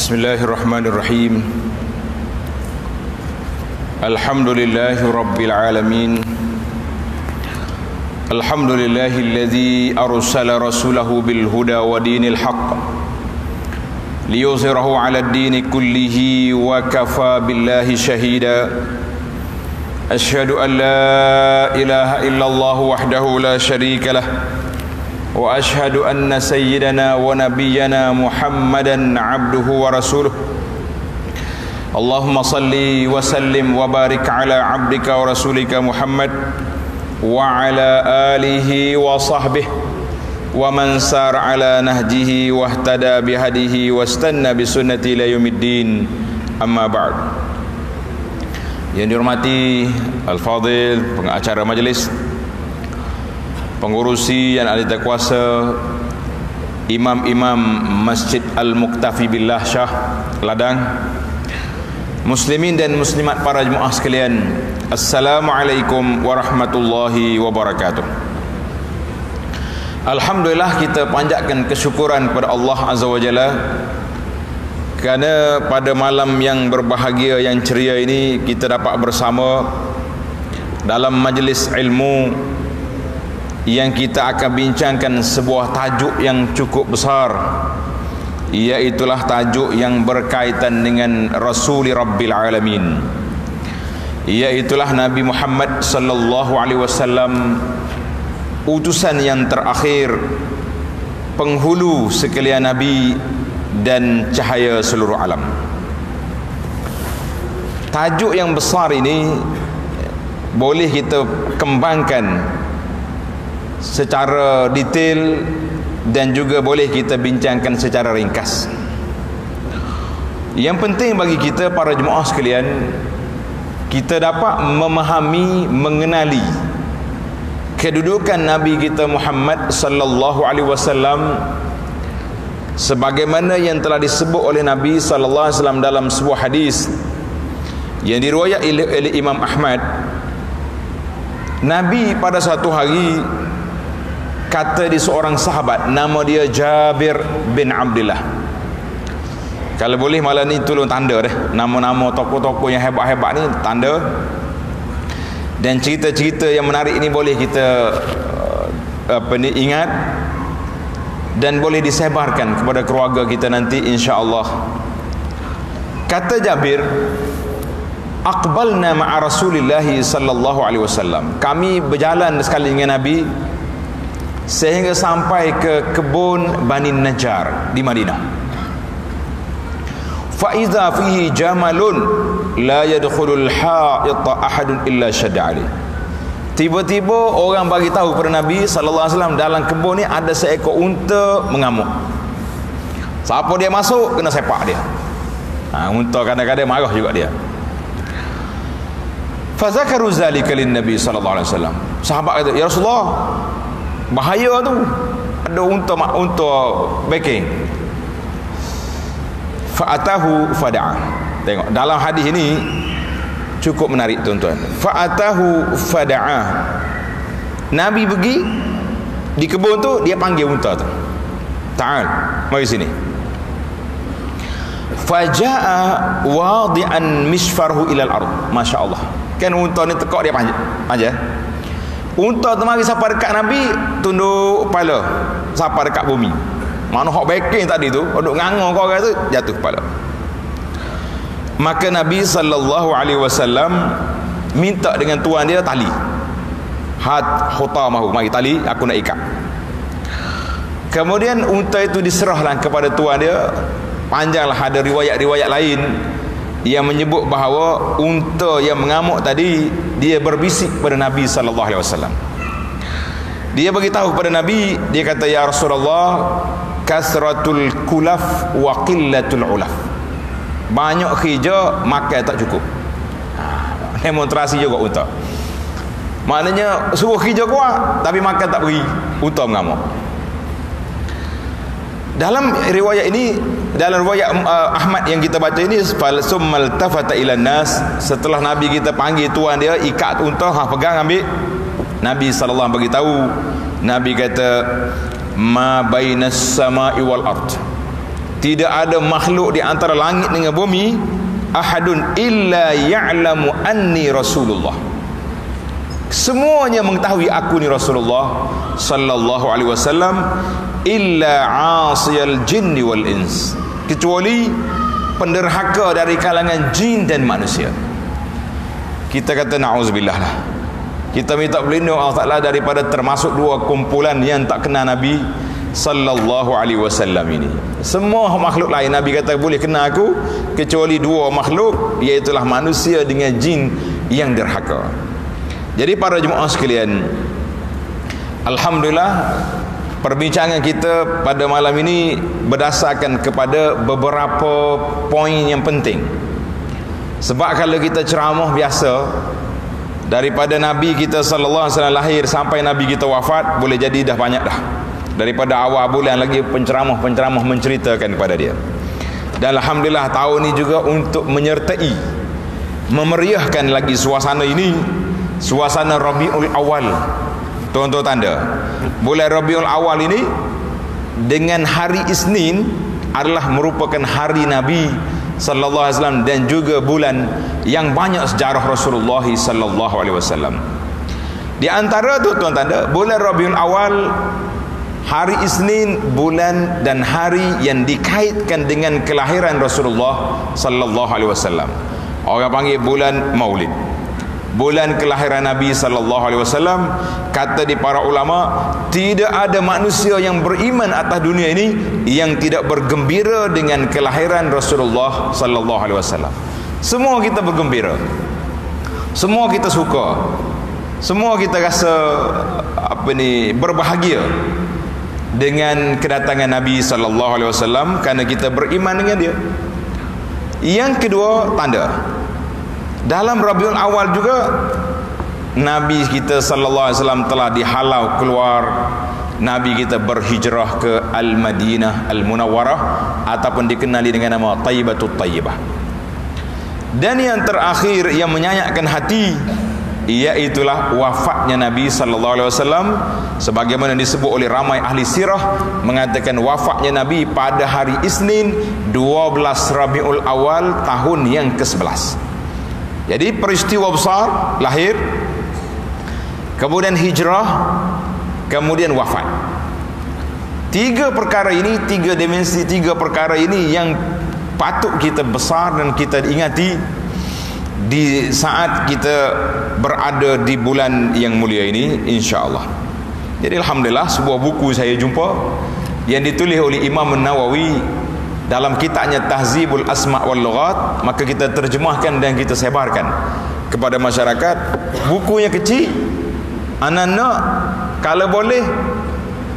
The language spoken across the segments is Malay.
بسم الله الرحمن الرحيم الحمد لله رب العالمين الحمد لله الذي أرسل رسوله بالهدى ودين الحق ليظهره على الدين كله وكفى بالله شهيدا أشهد أن لا إله إلا الله وحده لا شريك له واشهد ان سيدنا ونبينا محمدا عبده ورسوله اللهم صل وسلم وبارك على عبدك ورسولك محمد وعلى اله وصحبه ومن سار على نهجه واهتدى بهديه واستنى بسنته الى يوم الدين اما بعد yang dihormati Al-Fadil pengacara majlis pengurusi yang ahli kuasa imam-imam Masjid Al-Muktafi Billah Shah Ladang. Muslimin dan muslimat para jemaah sekalian Assalamualaikum warahmatullahi wabarakatuh. Alhamdulillah kita panjatkan kesyukuran kepada Allah Azza wa Jalla kerana pada malam yang berbahagia yang ceria ini kita dapat bersama dalam majlis ilmu yang kita akan bincangkan sebuah tajuk yang cukup besar iaitulah tajuk yang berkaitan dengan Rasuli Rabbil Alamin. Iaitulah Nabi Muhammad sallallahu alaihi wasallam utusan yang terakhir penghulu sekalian nabi dan cahaya seluruh alam. Tajuk yang besar ini boleh kita kembangkan secara detail dan juga boleh kita bincangkan secara ringkas. Yang penting bagi kita para jemaah sekalian kita dapat memahami, mengenali kedudukan Nabi kita Muhammad sallallahu alaihi wasallam sebagaimana yang telah disebut oleh Nabi sallallahu alaihi wasallam dalam sebuah hadis yang diriwayat oleh Imam Ahmad Nabi pada satu hari kata di seorang sahabat nama dia Jabir bin Abdullah kalau boleh malam ni tolong tanda deh. Nama-nama tokoh-tokoh yang hebat-hebat ni tanda. Dan cerita-cerita yang menarik ini boleh kita uh, apa ni ingat. Dan boleh disebarkan kepada keluarga kita nanti insya-Allah. Kata Jabir aqbalna ma'a Rasulillah sallallahu alaihi wasallam. Kami berjalan sekali dengan Nabi sehingga sampai ke kebun Bani Najjar di Madinah. Fa idza fihi jamalun la yadkhulul ha'ita ahadun illa shadda ali. Tiba-tiba orang bagi tahu kepada Nabi sallallahu alaihi wasallam dalam kebun ni ada seekor unta mengamuk. Siapa dia masuk kena sepak dia. Ha, unta kadang-kadang marah juga dia. Fa zakaru zalika lin Nabi sallallahu alaihi wasallam. Sahabat kata, "Ya Rasulullah, bahaya tu. Ada unta mak unta backing. Fa'atahu fada'a. Tengok dalam hadis ini cukup menarik tuan-tuan. Fa'atahu fada'a. Nabi pergi di kebun tu dia panggil unta tu. Ta'al mari sini. Faja'a wadi'an misfarhu ilal ard. masya-Allah kan unta ni tekak dia panjang panjang Unta tu mari siapa dekat Nabi tunduk kepala. Siapa dekat bumi. Mana hok backing tadi tu, duduk ngangor kau orang tu jatuh kepala. Maka Nabi sallallahu alaihi wasallam minta dengan tuan dia tali. Hat khutamahu, mari tali aku nak ikat. Kemudian unta itu diserahlah kepada tuan dia. Panjanglah ada riwayat-riwayat lain yang menyebut bahawa unta yang mengamuk tadi dia berbisik kepada Nabi sallallahu alaihi wasallam. Dia bagi tahu kepada Nabi, dia kata ya Rasulullah, kasratul kulaf wa qillatul ulaf. Banyak kerja makan tak cukup. Ha, demonstrasi juga unta. Maknanya suruh kerja kuat tapi makan tak beri, unta mengamuk. Dalam riwayat ini dalam riwayat uh, Ahmad yang kita baca ini falsummal tafata ila nas. Setelah nabi kita panggil tuan dia ikat unta ha pegang ambil. Nabi sallallahu bagi tahu nabi kata ma bainas sama'i wal ard. Tidak ada makhluk di antara langit dengan bumi ahadun illa ya'lamu anni rasulullah. Semuanya mengetahui aku ni rasulullah sallallahu alaihi wasallam illa asiyal jinni wal ins. Kecuali penderhaka dari kalangan jin dan manusia. Kita kata na'udzubillah lah. Kita minta berlindung Allah Ta'ala daripada termasuk dua kumpulan yang tak kenal Nabi sallallahu alaihi wasallam ini. Semua makhluk lain nabi kata boleh kena aku? Kecuali dua makhluk iaitu manusia dengan jin yang derhaka. Jadi para jemaah sekalian alhamdulillah perbincangan kita pada malam ini berdasarkan kepada beberapa poin yang penting. Sebab kalau kita ceramah biasa daripada nabi kita sallallahu alaihi wasallam lahir sampai nabi kita wafat boleh jadi dah banyak dah. Daripada awal bulan lagi penceramah-penceramah menceritakan kepada dia. Dan Alhamdulillah tahun ini juga untuk menyertai memeriahkan lagi suasana ini suasana Rabiul Awal tuan-tuan tanda bulan Rabiul Awal ini dengan hari Isnin adalah merupakan hari Nabi sallallahu alaihi wasallam dan juga bulan yang banyak sejarah Rasulullah sallallahu alaihi wasallam. Di antara tu tuan tanda bulan Rabiul Awal hari Isnin bulan dan hari yang dikaitkan dengan kelahiran Rasulullah sallallahu alaihi wasallam. Orang panggil bulan Maulid. Bulan kelahiran Nabi sallallahu alaihi wasallam kata di para ulama tidak ada manusia yang beriman atas dunia ini yang tidak bergembira dengan kelahiran Rasulullah sallallahu alaihi wasallam. Semua kita bergembira. Semua kita suka. Semua kita rasa apa ni berbahagia dengan kedatangan Nabi sallallahu alaihi wasallam kerana kita beriman dengan dia. Yang kedua, tanda. Dalam Rabiul Awal juga Nabi kita sallallahu alaihi wasallam telah dihalau keluar Nabi kita berhijrah ke Al-Madinah Al-Munawwarah ataupun dikenali dengan nama Taibatut Tayyibah. Dan yang terakhir yang menyayakkan hati iaitulah wafatnya Nabi sallallahu alaihi wasallam sebagaimana disebut oleh ramai ahli sirah mengatakan wafatnya Nabi pada hari Isnin 12 Rabiul Awal tahun yang ke-11. Jadi peristiwa besar lahir kemudian hijrah kemudian wafat. Tiga perkara ini, tiga dimensi, tiga perkara ini yang patut kita besar dan kita ingati di saat kita berada di bulan yang mulia ini insya-Allah. Jadi alhamdulillah sebuah buku saya jumpa yang ditulis oleh Imam Nawawi dalam kitabnya Tahzibul Asma' wal Lughat maka kita terjemahkan dan kita sebarkan kepada masyarakat. Bukunya kecil anak-anak kalau boleh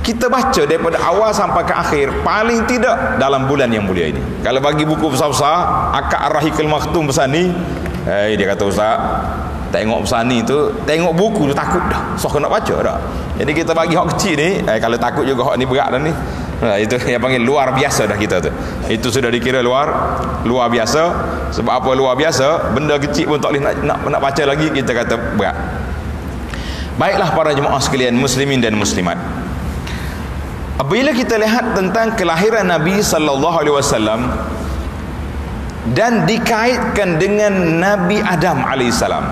kita baca daripada awal sampai ke akhir. Paling tidak dalam bulan yang mulia ini. Kalau bagi buku besar-besar akak ar-rahikul maktum besar ni Eh dia kata ustaz tengok pesan ni tu tengok buku tu takut dah. So nak baca dah. Jadi kita bagi hak kecil ni eh, kalau takut juga hak ni berat dah ni nah, itu yang panggil luar biasa dah kita tu itu sudah dikira luar luar biasa sebab apa luar biasa benda kecil pun tak boleh nak, nak, nak baca lagi kita kata berat baiklah para jemaah sekalian muslimin dan muslimat apabila kita lihat tentang kelahiran Nabi sallallahu alaihi wasallam dan dikaitkan dengan Nabi Adam alaihissalam.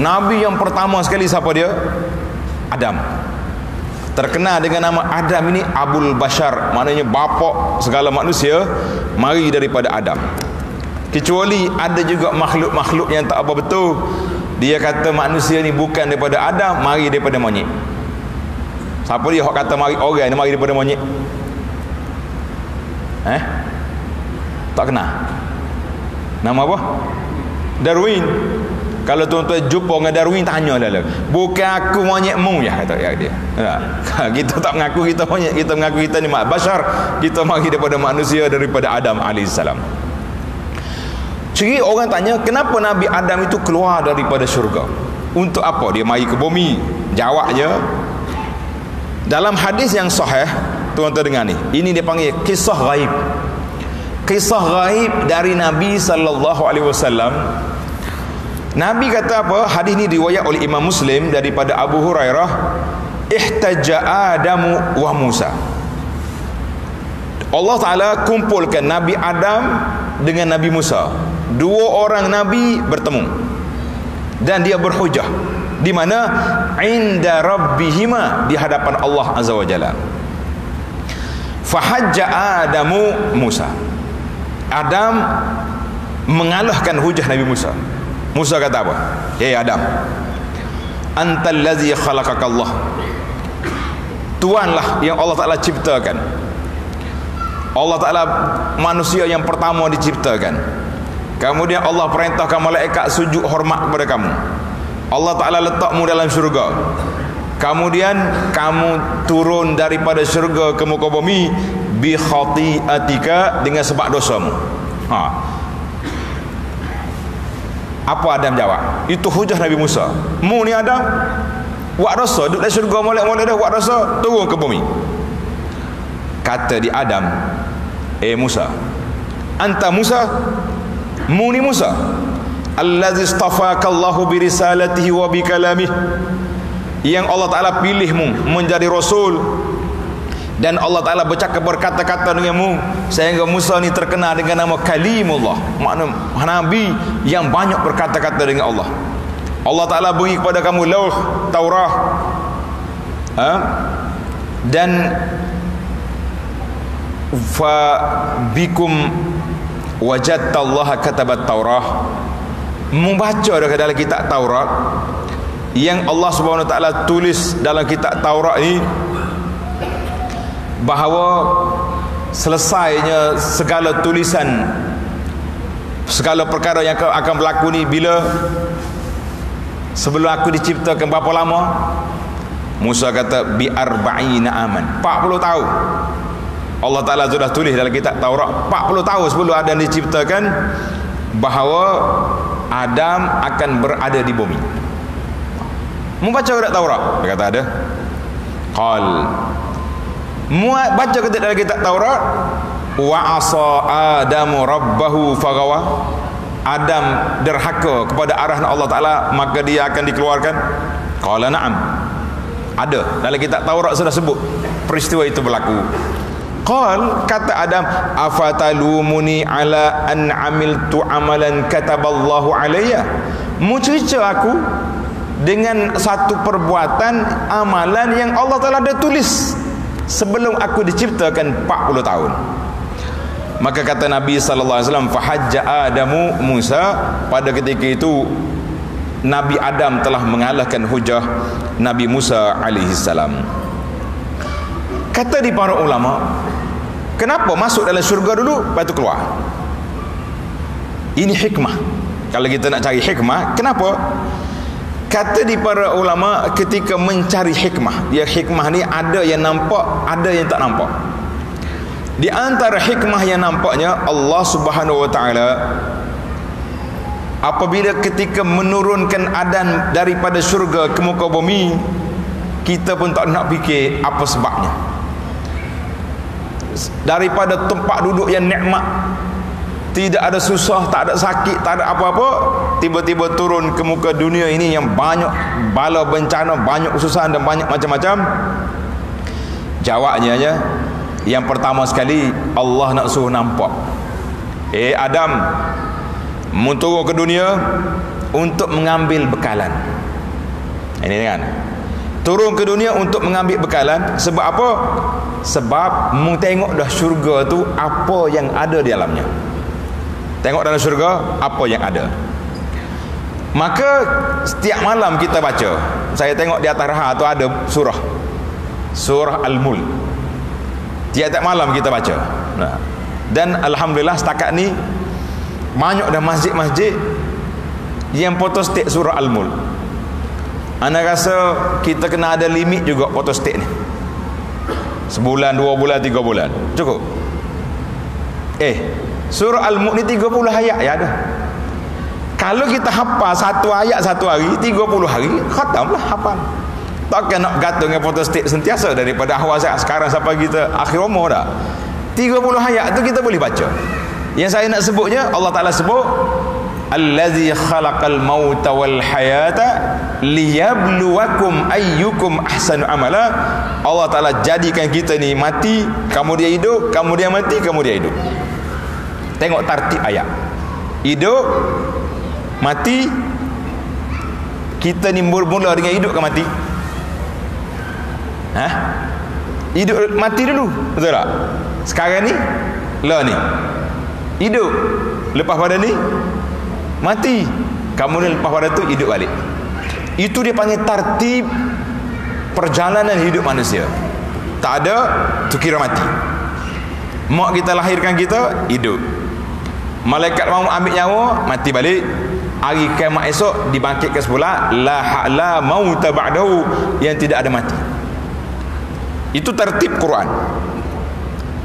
Nabi yang pertama sekali siapa dia? Adam. Terkenal dengan nama Adam ini Abul Bashar, maknanya bapa segala manusia mari daripada Adam. Kecuali ada juga makhluk-makhluk yang tak apa betul. Dia kata manusia ni bukan daripada Adam, mari daripada monyet. Siapa dia kata mari orang ni mari daripada monyet? Eh? Tak kenal. Nama apa? Darwin. Kalau tuan-tuan jumpa dengan Darwin tanya lah. Bukan aku monyet mu ya kata ya dia. Ha. kita tak mengaku kita monyet, kita mengaku kita ni mak bashar. Kita mari daripada manusia daripada Adam alaihissalam. Jadi orang tanya kenapa Nabi Adam itu keluar daripada syurga? Untuk apa dia mari ke bumi? Jawabnya dalam hadis yang sahih tuan-tuan dengar ni. Ini dia panggil kisah gaib kisah gaib dari Nabi sallallahu alaihi wasallam Nabi kata apa hadis ini riwayat oleh Imam Muslim daripada Abu Hurairah ihtajja Adamu wa Musa Allah Taala kumpulkan Nabi Adam dengan Nabi Musa. Dua orang nabi bertemu. Dan dia berhujah di mana inda rabbihima di hadapan Allah Azza wa Jalla. Fahajja Adamu Musa. Adam mengalahkan hujah Nabi Musa. Musa kata apa? Hei Adam. Antal ladzi khalaqakallah. Tuanlah yang Allah Taala ciptakan. Allah Taala manusia yang pertama diciptakan. Kemudian Allah perintahkan malaikat sujud hormat kepada kamu. Allah Taala letakmu dalam syurga. Kemudian kamu turun daripada syurga ke muka bumi bi khati'atika dengan sebab dosamu. Ha. Apa Adam jawab? Itu hujah Nabi Musa. Mu ni Adam buat dosa duduk dalam syurga molek-molek dah buat dosa turun ke bumi. Kata di Adam, "Eh Musa, anta Musa? Mu ni Musa? Allazi istafaka Allahu bi risalatihi wa bi kalamihi." Yang Allah Taala pilihmu menjadi rasul dan Allah Taala bercakap berkata-kata denganmu sehingga Musa ni terkenal dengan nama Kalimullah makna nabi yang banyak berkata-kata dengan Allah Allah Taala beri kepada kamu lauh Taurah ha? dan fa bikum wajadta Allah katabat Taurah membaca dalam kitab Taurat yang Allah Subhanahu Wa Taala tulis dalam kitab Taurat ini bahawa selesainya segala tulisan segala perkara yang akan berlaku ni bila sebelum aku diciptakan berapa lama? Musa kata bi arba'ina aman. 40 tahun. Allah Taala sudah tulis dalam kitab Taurat 40 tahun sebelum Adam diciptakan bahawa Adam akan berada di bumi. Membaca surat Taurat. Dia kata ada. Qal muat baca ketika dalam kitab Taurat. Wa asa adamu rabbahu fagawa. Adam derhaka kepada arah Allah Taala maka dia akan dikeluarkan. Qala na'am. Ada. Dalam kitab Taurat sudah sebut peristiwa itu berlaku. Qal kata Adam afatalumuni ala an amiltu amalan kataballahu alayya? Mu aku dengan satu perbuatan amalan yang Allah Taala ada tulis sebelum aku diciptakan 40 tahun. Maka kata Nabi sallallahu alaihi wasallam fahajja adamu Musa. Pada ketika itu Nabi Adam telah mengalahkan hujah Nabi Musa alaihi salam. Kata di para ulama kenapa masuk dalam syurga dulu lepas tu keluar? Ini hikmah. Kalau kita nak cari hikmah kenapa kata di para ulama ketika mencari hikmah. Dia hikmah ni ada yang nampak ada yang tak nampak. Di antara hikmah yang nampaknya Allah Subhanahu wa taala apabila ketika menurunkan adan daripada syurga ke muka bumi kita pun tak nak fikir apa sebabnya. Daripada tempat duduk yang nikmat tidak ada susah, tak ada sakit, tak ada apa-apa tiba-tiba turun ke muka dunia ini yang banyak bala bencana, banyak kesusahan dan banyak macam-macam. Jawabnya aja yang pertama sekali Allah nak suruh nampak. Eh Adam turun ke dunia untuk mengambil bekalan. Ini kan? Turun ke dunia untuk mengambil bekalan sebab apa? Sebab mu tengok dah syurga tu apa yang ada di dalamnya Tengok dalam syurga apa yang ada. Maka setiap malam kita baca. Saya tengok di atas raha tu ada surah. Surah Al-Mulk. Tiap-tiap malam kita baca. Nah. Dan alhamdulillah setakat ni banyak dah masjid-masjid yang photostat surah Al-Mulk. Anda rasa kita kena ada limit juga photostat ni. Sebulan, dua bulan, tiga bulan. Cukup. Eh, Surah Al-Mulk ni 30 ayat ya ada. Kalau kita hafal satu ayat satu hari, 30 hari, khatamlah hafal. Takkan nak gantung dengan photostat sentiasa daripada awal saya sekarang sampai kita akhir umur dah. 30 ayat tu kita boleh baca. Yang saya nak sebutnya Allah Taala sebut Allazi khalaqal mauta wal hayata liyabluwakum ayyukum ahsanu amala Allah Taala jadikan kita ni mati kamu dia hidup kamu dia mati kamu dia hidup tengok tartib ayat. Hidup mati kita ni mula dengan hidup ke mati? Ha? Hidup mati dulu betul tak? Sekarang ni lah ni. Hidup lepas pada ni mati. Kamu ni lepas pada tu hidup balik. Itu dia panggil tartib perjalanan hidup manusia. Tak ada tu kira mati. Mak kita lahirkan kita hidup malaikat mau ambil nyawa mati balik. Hari kiamat esok dibangkitkan semula la la mauta ba'dahu. Yang tidak ada mati. Itu tertib Quran.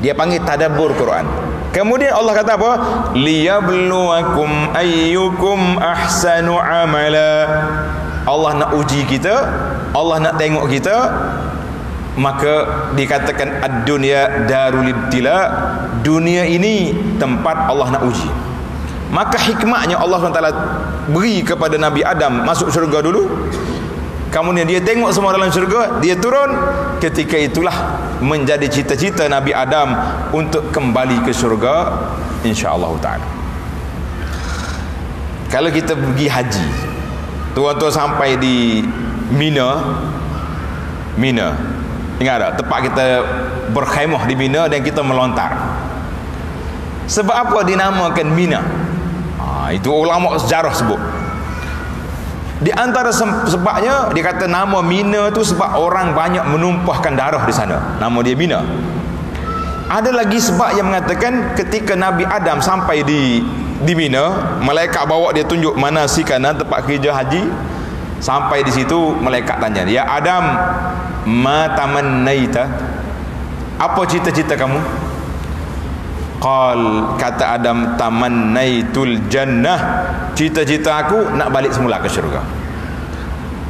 Dia panggil tadabbur Quran. Kemudian Allah kata apa? Liyabluwakum ayyukum ahsanu amala. Allah nak uji kita Allah nak tengok kita. Maka dikatakan ad-dunya darul ibtila dunia ini tempat Allah nak uji. Maka hikmahnya Allah SWT beri kepada Nabi Adam masuk syurga dulu. Kemudian dia tengok semua dalam syurga dia turun. Ketika itulah menjadi cita-cita Nabi Adam untuk kembali ke syurga insya-Allah taala. Kalau kita pergi haji tuan-tuan sampai di Mina Mina ingat tak? Tempat kita berkhemah di Mina dan kita melontar sebab apa dinamakan Mina? Ha, itu ulama sejarah sebut. Di antara sebabnya dia kata nama Mina tu sebab orang banyak menumpahkan darah di sana. Nama dia Mina. Ada lagi sebab yang mengatakan ketika Nabi Adam sampai di di Mina malaikat bawa dia tunjuk mana si kanan tempat kerja haji. Sampai di situ malaikat tanya ya Adam ma tamannaita apa cita-cita kamu qal kata Adam tamannaitul jannah cita-cita aku nak balik semula ke syurga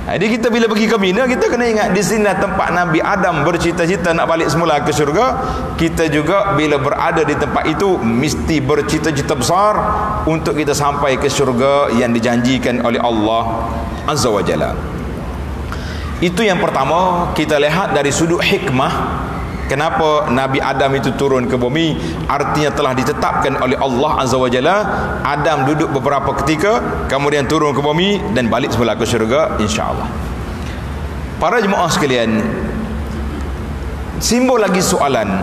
jadi kita bila pergi ke Mina kita kena ingat di sini tempat Nabi Adam bercita-cita nak balik semula ke syurga. Kita juga bila berada di tempat itu mesti bercita-cita besar untuk kita sampai ke syurga yang dijanjikan oleh Allah Azza wa Jalla. Itu yang pertama kita lihat dari sudut hikmah Kenapa Nabi Adam itu turun ke bumi? Artinya telah ditetapkan oleh Allah Azza wa Jalla. Adam duduk beberapa ketika Kemudian turun ke bumi Dan balik semula ke syurga InsyaAllah. Para jemaah sekalian Simbol lagi soalan.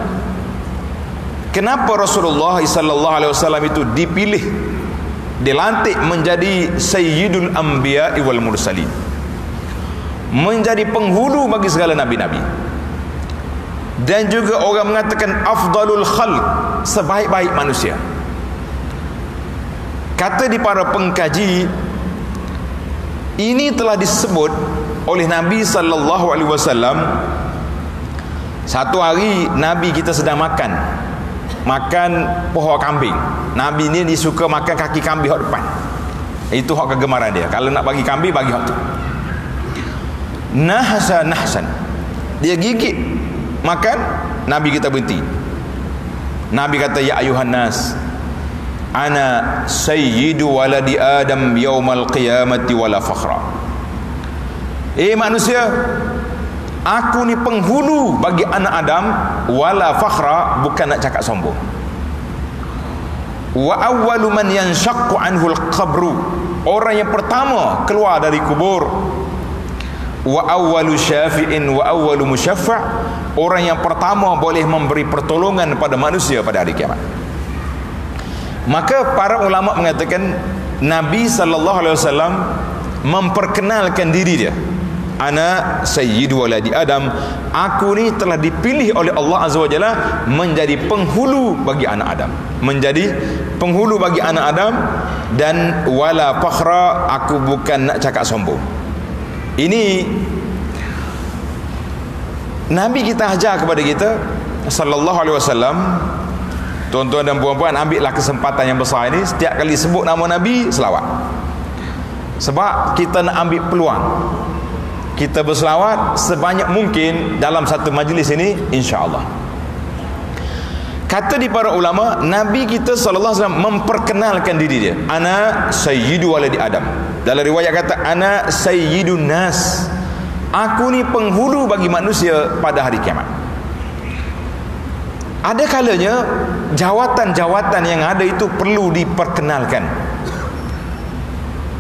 Kenapa Rasulullah sallallahu alaihi wasallam itu dipilih dilantik menjadi sayyidul anbiya wal mursalin? Menjadi penghulu bagi segala nabi-nabi dan juga orang mengatakan afdalul khalq sebaik-baik manusia. Kata di para pengkaji ini telah disebut oleh Nabi sallallahu alaihi wasallam satu hari Nabi kita sedang makan makan pohon kambing. Nabi ni dia suka makan kaki kambing hak depan. Itu hak kegemaran dia. Kalau nak bagi kambing bagi hak tu. Nahsa nahsan. Dia gigit makan Nabi kita berhenti. Nabi kata ya ayuhan nas ana sayyidu waladi adam yaumal qiyamati wala fakhra. Eh manusia aku ni penghulu bagi anak Adam wala fakhra bukan nak cakap sombong. Wa awwalu man yanshaqqu anhu al-qabru orang yang pertama keluar dari kubur wa awwalu syafi'in wa awwalu musyaffa' orang yang pertama boleh memberi pertolongan kepada manusia pada hari kiamat. Maka para ulama mengatakan Nabi sallallahu alaihi wasallam memperkenalkan diri dia. Ana sayyidu waladi adam. Aku ni telah dipilih oleh Allah azza wajalla menjadi penghulu bagi anak adam. Menjadi penghulu bagi anak adam dan wala fakhra aku bukan nak cakap sombong ini Nabi kita ajar kepada kita sallallahu alaihi wasallam tuan-tuan dan puan-puan ambillah kesempatan yang besar ini. Setiap kali sebut nama Nabi selawat. Sebab kita nak ambil peluang. Kita berselawat sebanyak mungkin dalam satu majlis ini insya-Allah kata di para ulama Nabi kita sallallahu alaihi wasallam memperkenalkan diri dia. Ana sayyidu waladi adam. Dalam riwayat kata ana sayyidun nas. Aku ni penghulu bagi manusia pada hari kiamat. Ada kalanya jawatan-jawatan yang ada itu perlu diperkenalkan.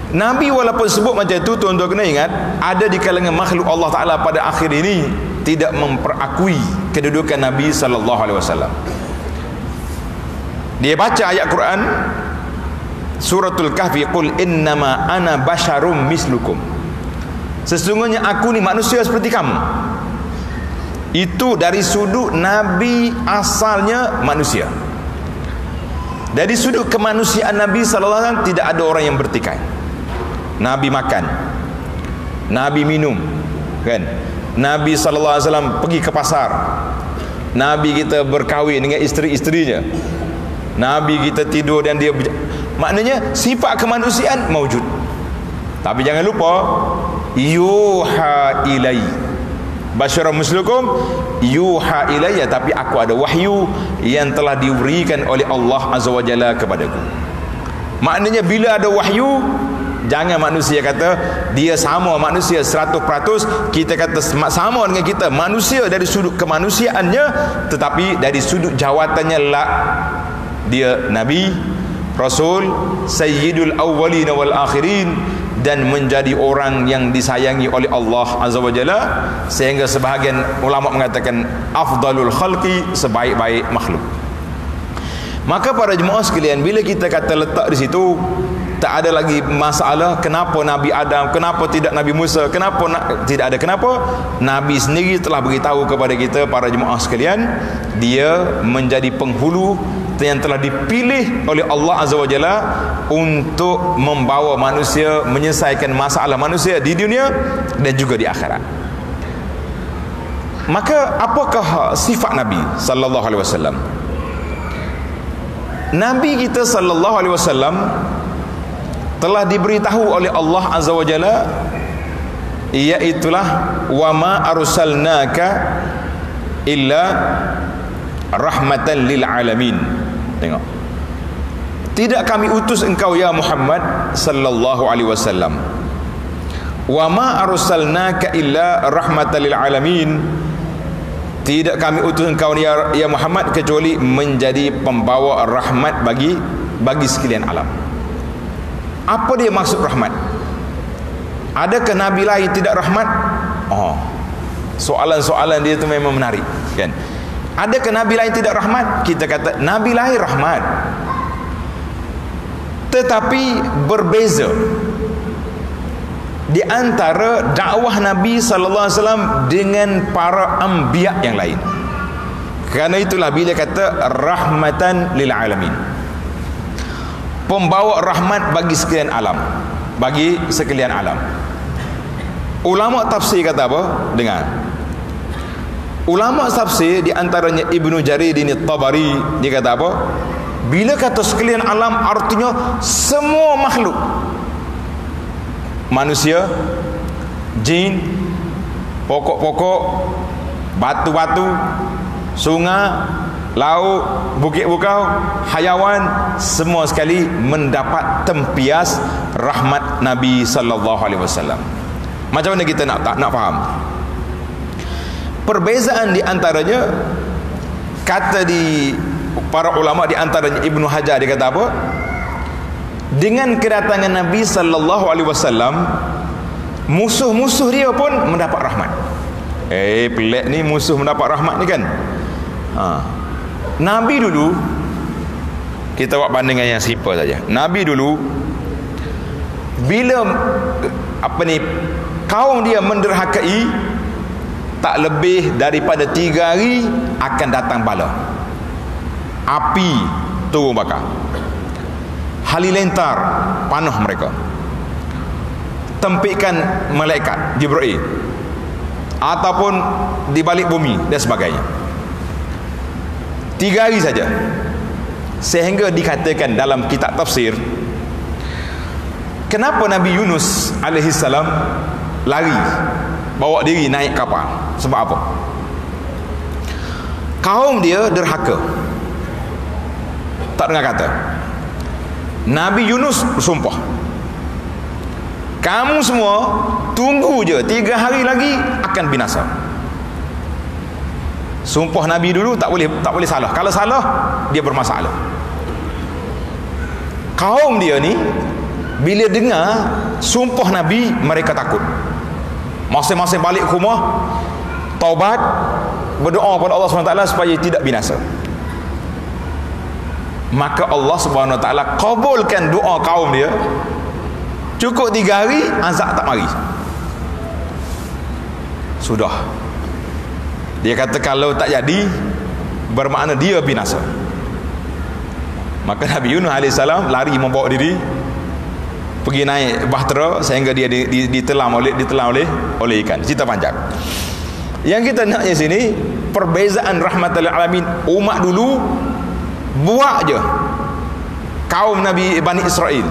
Nabi walaupun sebut macam itu tuan-tuan kena ingat ada di kalangan makhluk Allah Taala pada akhir ini tidak memperakui kedudukan Nabi sallallahu alaihi wasallam. Dia baca ayat Quran Suratul Kahfi qul innama ana basyarum mislukum. Sesungguhnya aku ni manusia seperti kamu. Itu dari sudut Nabi asalnya manusia. Dari sudut kemanusiaan Nabi sallallahu alaihi tidak ada orang yang bertikai. Nabi makan. Nabi minum. Kan? Nabi sallallahu alaihi pergi ke pasar. Nabi kita berkahwin dengan isteri-isterinya. Nabi kita tidur dan dia maknanya sifat kemanusiaan maujud tapi jangan lupa yuha ilai. Basyara muslikum yuha ilayya. Tapi aku ada wahyu yang telah diberikan oleh Allah azza wajalla kepadaku. Maknanya bila ada wahyu jangan manusia kata dia sama manusia 100% kita kata sama dengan kita. Manusia dari sudut kemanusiaannya tetapi dari sudut jawatannya la dia nabi rasul sayyidul awwalin wal akhirin dan menjadi orang yang disayangi oleh Allah azza wajalla sehingga sebahagian ulama mengatakan afdalul khalqi sebaik-baik makhluk. Maka para jemaah sekalian bila kita kata letak di situ tak ada lagi masalah kenapa Nabi Adam kenapa tidak Nabi Musa kenapa na- tidak ada kenapa. Nabi sendiri telah beritahu kepada kita para jemaah sekalian dia menjadi penghulu yang telah dipilih oleh Allah Azza wa Jalla untuk membawa manusia menyelesaikan masalah manusia di dunia dan juga di akhirat. Maka apakah sifat Nabi sallallahu alaihi wasallam? Nabi kita sallallahu alaihi wasallam telah diberitahu oleh Allah Azza wa Jalla iaitulah wa ma arsalnaka illa rahmatan lil alamin tengok. Tidak kami utus engkau ya Muhammad sallallahu alaihi wasallam. Wa ma arsalnaka illa rahmatan lil alamin. Tidak kami utus engkau ya, ya Muhammad kecuali menjadi pembawa rahmat bagi bagi sekalian alam. Apa dia maksud rahmat? Adakah nabi lain tidak rahmat? Oh soalan-soalan dia tu memang menarik kan adakah nabi lain tidak rahmat? Kita kata nabi lain rahmat. Tetapi berbeza. Di antara dakwah Nabi sallallahu alaihi wasallam dengan para anbiya yang lain. Karena itulah bila kata rahmatan lil alamin. Pembawa rahmat bagi sekalian alam. Bagi sekalian alam. Ulama tafsir kata apa? Dengar ulama tafsir di antaranya Ibnu Jarir ini Tabari dia kata apa bila kata sekalian alam artinya semua makhluk manusia jin pokok-pokok batu-batu sungai laut, bukit bukau, hayawan semua sekali mendapat tempias rahmat Nabi sallallahu alaihi wasallam. Macam mana kita nak tak nak faham? Perbezaan di antaranya kata di para ulama di antaranya Ibnu Hajar dia kata apa? Dengan kedatangan Nabi sallallahu alaihi wasallam musuh-musuh dia pun mendapat rahmat. Eh pelik ni musuh mendapat rahmat ni kan? Ha, Nabi dulu kita buat banding dengan yang simple saja. Nabi dulu bila apa ni kaum dia menderhakai tak lebih daripada tiga hari akan datang bala. Api turun bakar. Halilintar panuh mereka. Tempikan malaikat Jibril ataupun di balik bumi dan sebagainya tiga hari saja sehingga dikatakan dalam kitab tafsir kenapa Nabi Yunus alaihi salam lari bawa diri naik kapal. Sebab apa? Kaum dia derhaka. Tak dengar kata? Nabi Yunus bersumpah. Kamu semua tunggu je tiga hari lagi akan binasa. Sumpah Nabi dulu tak boleh tak boleh salah. Kalau salah dia bermasalah. Kaum dia ni bila dengar sumpah Nabi mereka takut masing-masing balik rumah taubat berdoa kepada Allah SWT supaya tidak binasa. Maka Allah SWT kabulkan doa kaum dia. Cukup tiga hari azab tak mari. Sudah. Dia kata kalau tak jadi bermakna dia binasa. Maka Nabi Yunus AS lari membawa diri pergi naik bahtera sehingga dia ditelam oleh ditelam oleh oleh ikan. Cerita panjang. Yang kita nak di sini perbezaan rahmatul alamin. Umat dulu buat je. Kaum Nabi Bani Israel.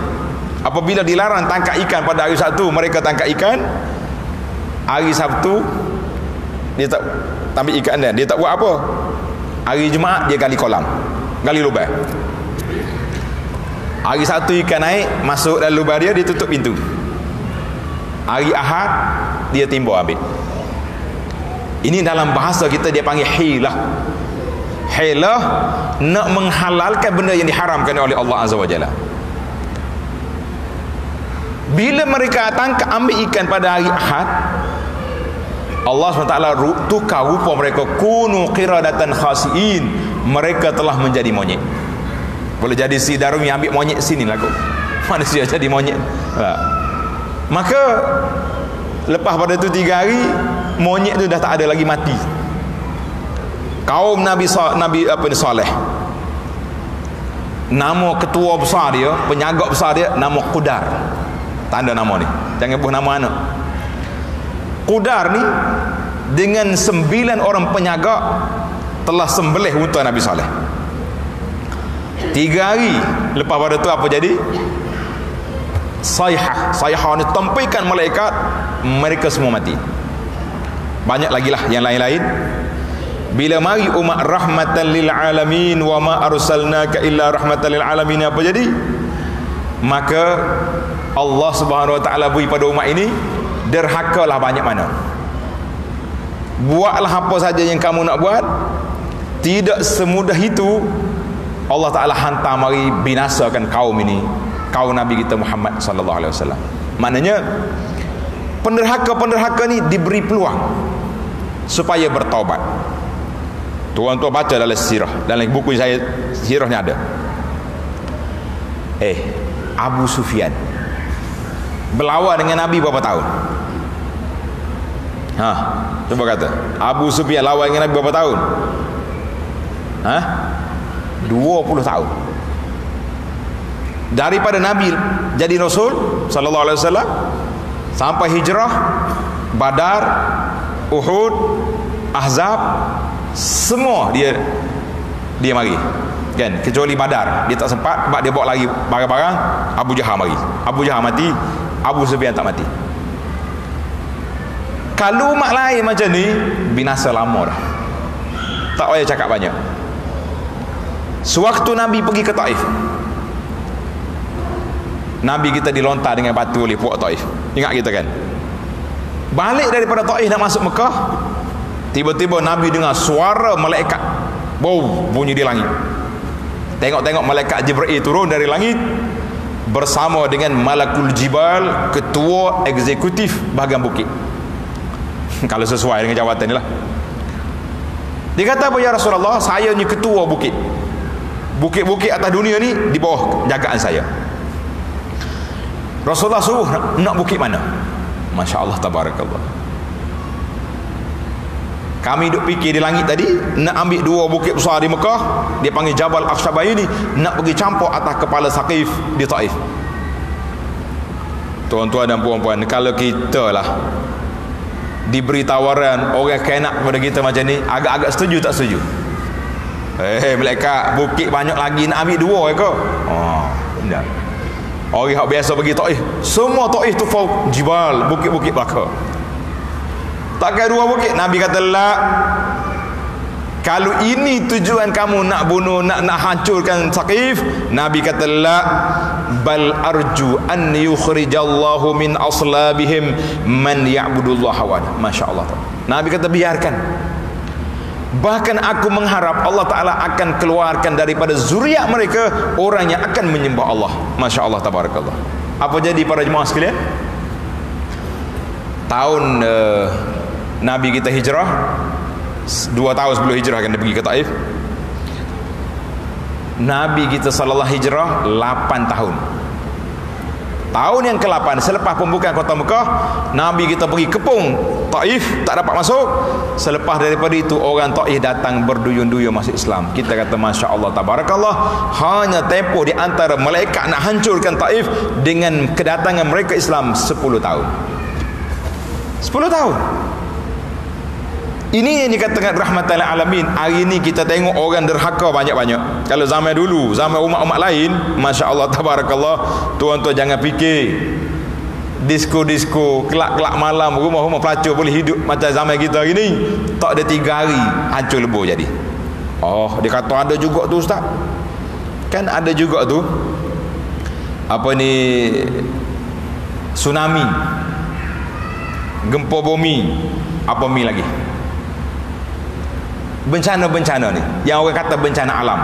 Apabila dilarang tangkap ikan pada hari Sabtu mereka tangkap ikan. Hari Sabtu dia tak ambil ikan dia. Dia tak buat apa? Hari Jumaat dia gali kolam. Gali lubang hari Sabtu ikan naik masuk dalam lubang dia dia tutup pintu hari Ahad dia timbul ambil ini dalam bahasa kita dia panggil hilah. Hilah nak menghalalkan benda yang diharamkan oleh Allah Azza wa Jalla. Bila mereka tangkap ambil ikan pada hari Ahad, Allah SWT tukar rupa mereka kunu qiradatan khasiin. Mereka telah menjadi monyet. Boleh jadi si Darumi ambil monyet sini lah kau. Manusia jadi monyet. Ha. Maka lepas pada tu tiga hari monyet tu dah tak ada lagi mati kaum Nabi Nabi apa ni Saleh nama ketua besar dia penyagak besar dia nama Qudar tanda nama ni jangan buh nama anak Qudar ni dengan sembilan orang penyagak telah sembelih unta Nabi Saleh tiga hari lepas pada tu apa jadi? Sayhah sayhah ni tempikan malaikat mereka semua mati. Banyak lagi lah yang lain-lain. Bila mari umat rahmatan lil alamin wa ma arsalnaka illa rahmatan lil alamin apa jadi? Maka Allah Subhanahu wa taala beri pada umat ini derhakalah banyak mana. Buatlah apa saja yang kamu nak buat tidak semudah itu Allah taala hantar mari binasakan kaum ini kaum Nabi kita Muhammad sallallahu alaihi wasallam. Maknanya penderhaka-penderhaka ni diberi peluang supaya bertaubat. Tuan-tuan baca dalam sirah, dalam buku saya sirahnya ada. Eh, Abu Sufyan berlawan dengan Nabi berapa tahun? Ha, cuba kata. Abu Sufyan lawan dengan Nabi berapa tahun? Ha? 20 tahun. Daripada Nabi jadi Rasul sallallahu alaihi wasallam sampai hijrah Badar Uhud Ahzab semua dia dia mari. Kan? Kecuali Badar. Dia tak sempat sebab dia bawa lagi barang-barang Abu Jahal mari. Abu Jahal mati Abu Sufyan tak mati. Kalau umat lain macam ni binasa lama dah. Tak payah cakap banyak sewaktu Nabi pergi ke Taif Nabi kita dilontar dengan batu oleh puak Taif. Ingat kita kan? Balik daripada Taif nak masuk Mekah, tiba-tiba Nabi dengar suara malaikat. Bau bunyi di langit. Tengok-tengok malaikat Jibril turun dari langit bersama dengan Malakul Jibal, ketua eksekutif bahagian bukit. Kalau sesuai dengan jawatan ni lah. Dia kata apa ya Rasulullah, saya ni ketua bukit. Bukit-bukit atas dunia ni di bawah jagaan saya. Rasulullah suruh nak bukit mana? Masya Allah tabarakallah. Kami duk fikir di langit tadi nak ambil dua bukit besar di Mekah dia panggil Jabal Akshabay ni nak pergi campur atas kepala Saqif di Taif. Tuan-tuan dan puan-puan kalau kita lah diberi tawaran orang kenak kepada kita macam ni agak-agak setuju tak setuju eh hey, mereka bukit banyak lagi nak ambil dua ke oh, tidak Orang yang biasa pergi Taif, semua Taif tu fau jibal, bukit-bukit. Tak kira dua bukit, Nabi kata la. Kalau ini tujuan kamu nak bunuh nak nak hancurkan Saqif Nabi kata la. Bal arju an yukhrijallahu min aslabihim man ya'budullaha wa masyaallah Nabi kata biarkan Bahkan aku mengharap Allah Ta'ala akan keluarkan daripada zuriat mereka Orang yang akan menyembah Allah. Masya Allah Tabarakallah. Apa jadi para jemaah sekalian? Tahun uh, Nabi kita hijrah Dua tahun sebelum hijrah kan dia pergi ke Taif. Nabi kita sallallahu hijrah Lapan tahun Tahun yang ke-8 selepas pembukaan kota Mekah, Nabi kita pergi kepung Taif tak dapat masuk. Selepas daripada itu orang Taif datang berduyun-duyun masuk Islam. Kita kata masya-Allah tabarakallah, hanya tempoh di antara malaikat nak hancurkan Taif dengan kedatangan mereka Islam 10 tahun. 10 tahun. Ini yang dikatakan rahmatan alamin. Hari ini kita tengok orang derhaka banyak-banyak. Kalau zaman dulu, zaman umat-umat lain, masya-Allah tabarakallah, tuan-tuan jangan fikir disko-disko, kelak-kelak malam, rumah-rumah pelacur boleh hidup macam zaman kita hari ini. Tak ada tiga hari hancur lebur jadi. Oh, dia kata ada juga tu ustaz. Kan ada juga tu. Apa ni tsunami. Gempa bumi. Apa mi lagi? Bencana-bencana ni. Yang orang kata bencana alam.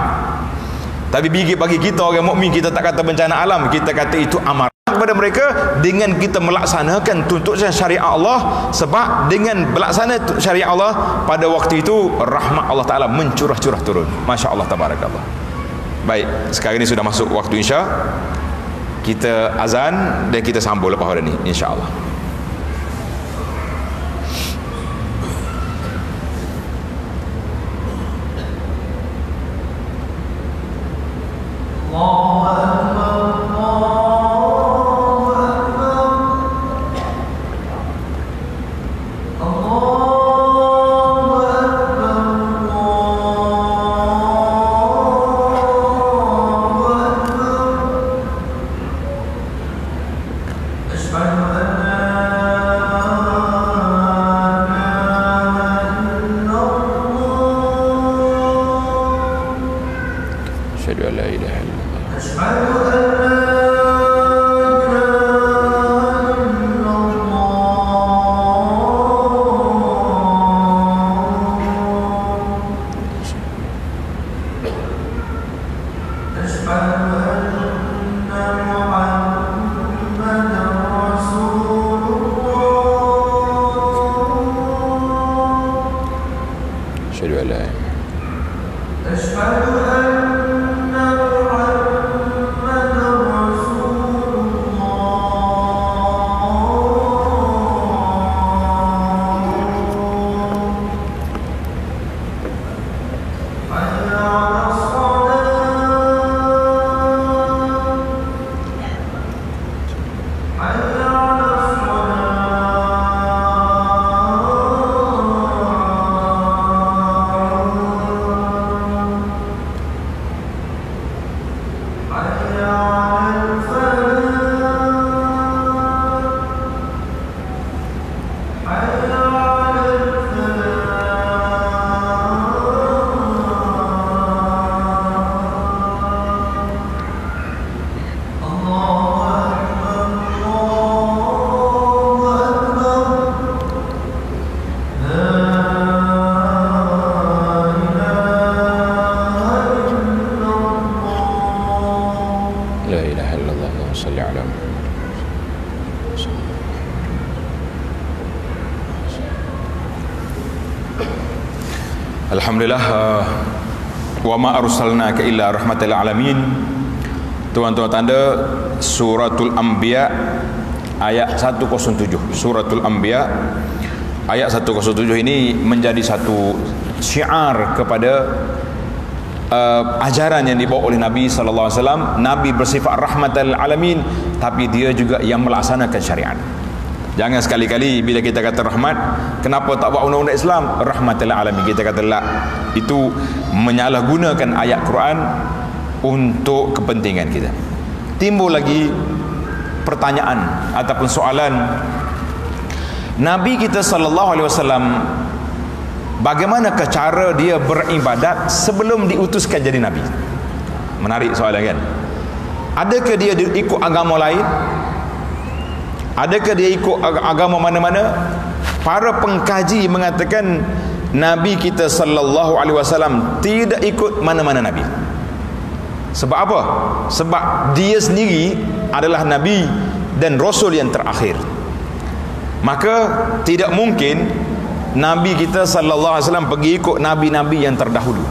Tapi bagi bagi kita orang mukmin kita tak kata bencana alam. Kita kata itu amarah kepada mereka dengan kita melaksanakan tuntutan syariat Allah. Sebab dengan melaksanakan syariat Allah pada waktu itu rahmat Allah Taala mencurah-curah turun. masya-Allah tabarakallah. Baik sekarang ini sudah masuk waktu insya kita azan dan kita sambung lepas hari ini insya-Allah Allah Alhamdulillah uh, wa ma arsalnaka illa rahmatal alamin. Tuan-tuan tanda suratul anbiya ayat 107. Suratul anbiya ayat 107 ini menjadi satu syiar kepada uh, ajaran yang dibawa oleh Nabi sallallahu alaihi wasallam. Nabi bersifat rahmatal alamin tapi dia juga yang melaksanakan syariat. Jangan sekali-kali bila kita kata rahmat, kenapa tak buat undang-undang Islam? Rahmatul alamin. Kita kata la. Itu menyalahgunakan ayat Quran untuk kepentingan kita. Timbul lagi pertanyaan ataupun soalan Nabi kita sallallahu alaihi wasallam bagaimanakah cara dia beribadat sebelum diutuskan jadi nabi menarik soalan kan adakah dia ikut agama lain adakah dia ikut agama mana-mana? Para pengkaji mengatakan nabi kita sallallahu alaihi wasallam tidak ikut mana-mana nabi. Sebab apa? Sebab dia sendiri adalah nabi dan rasul yang terakhir. Maka tidak mungkin nabi kita sallallahu alaihi wasallam pergi ikut nabi-nabi yang terdahulu.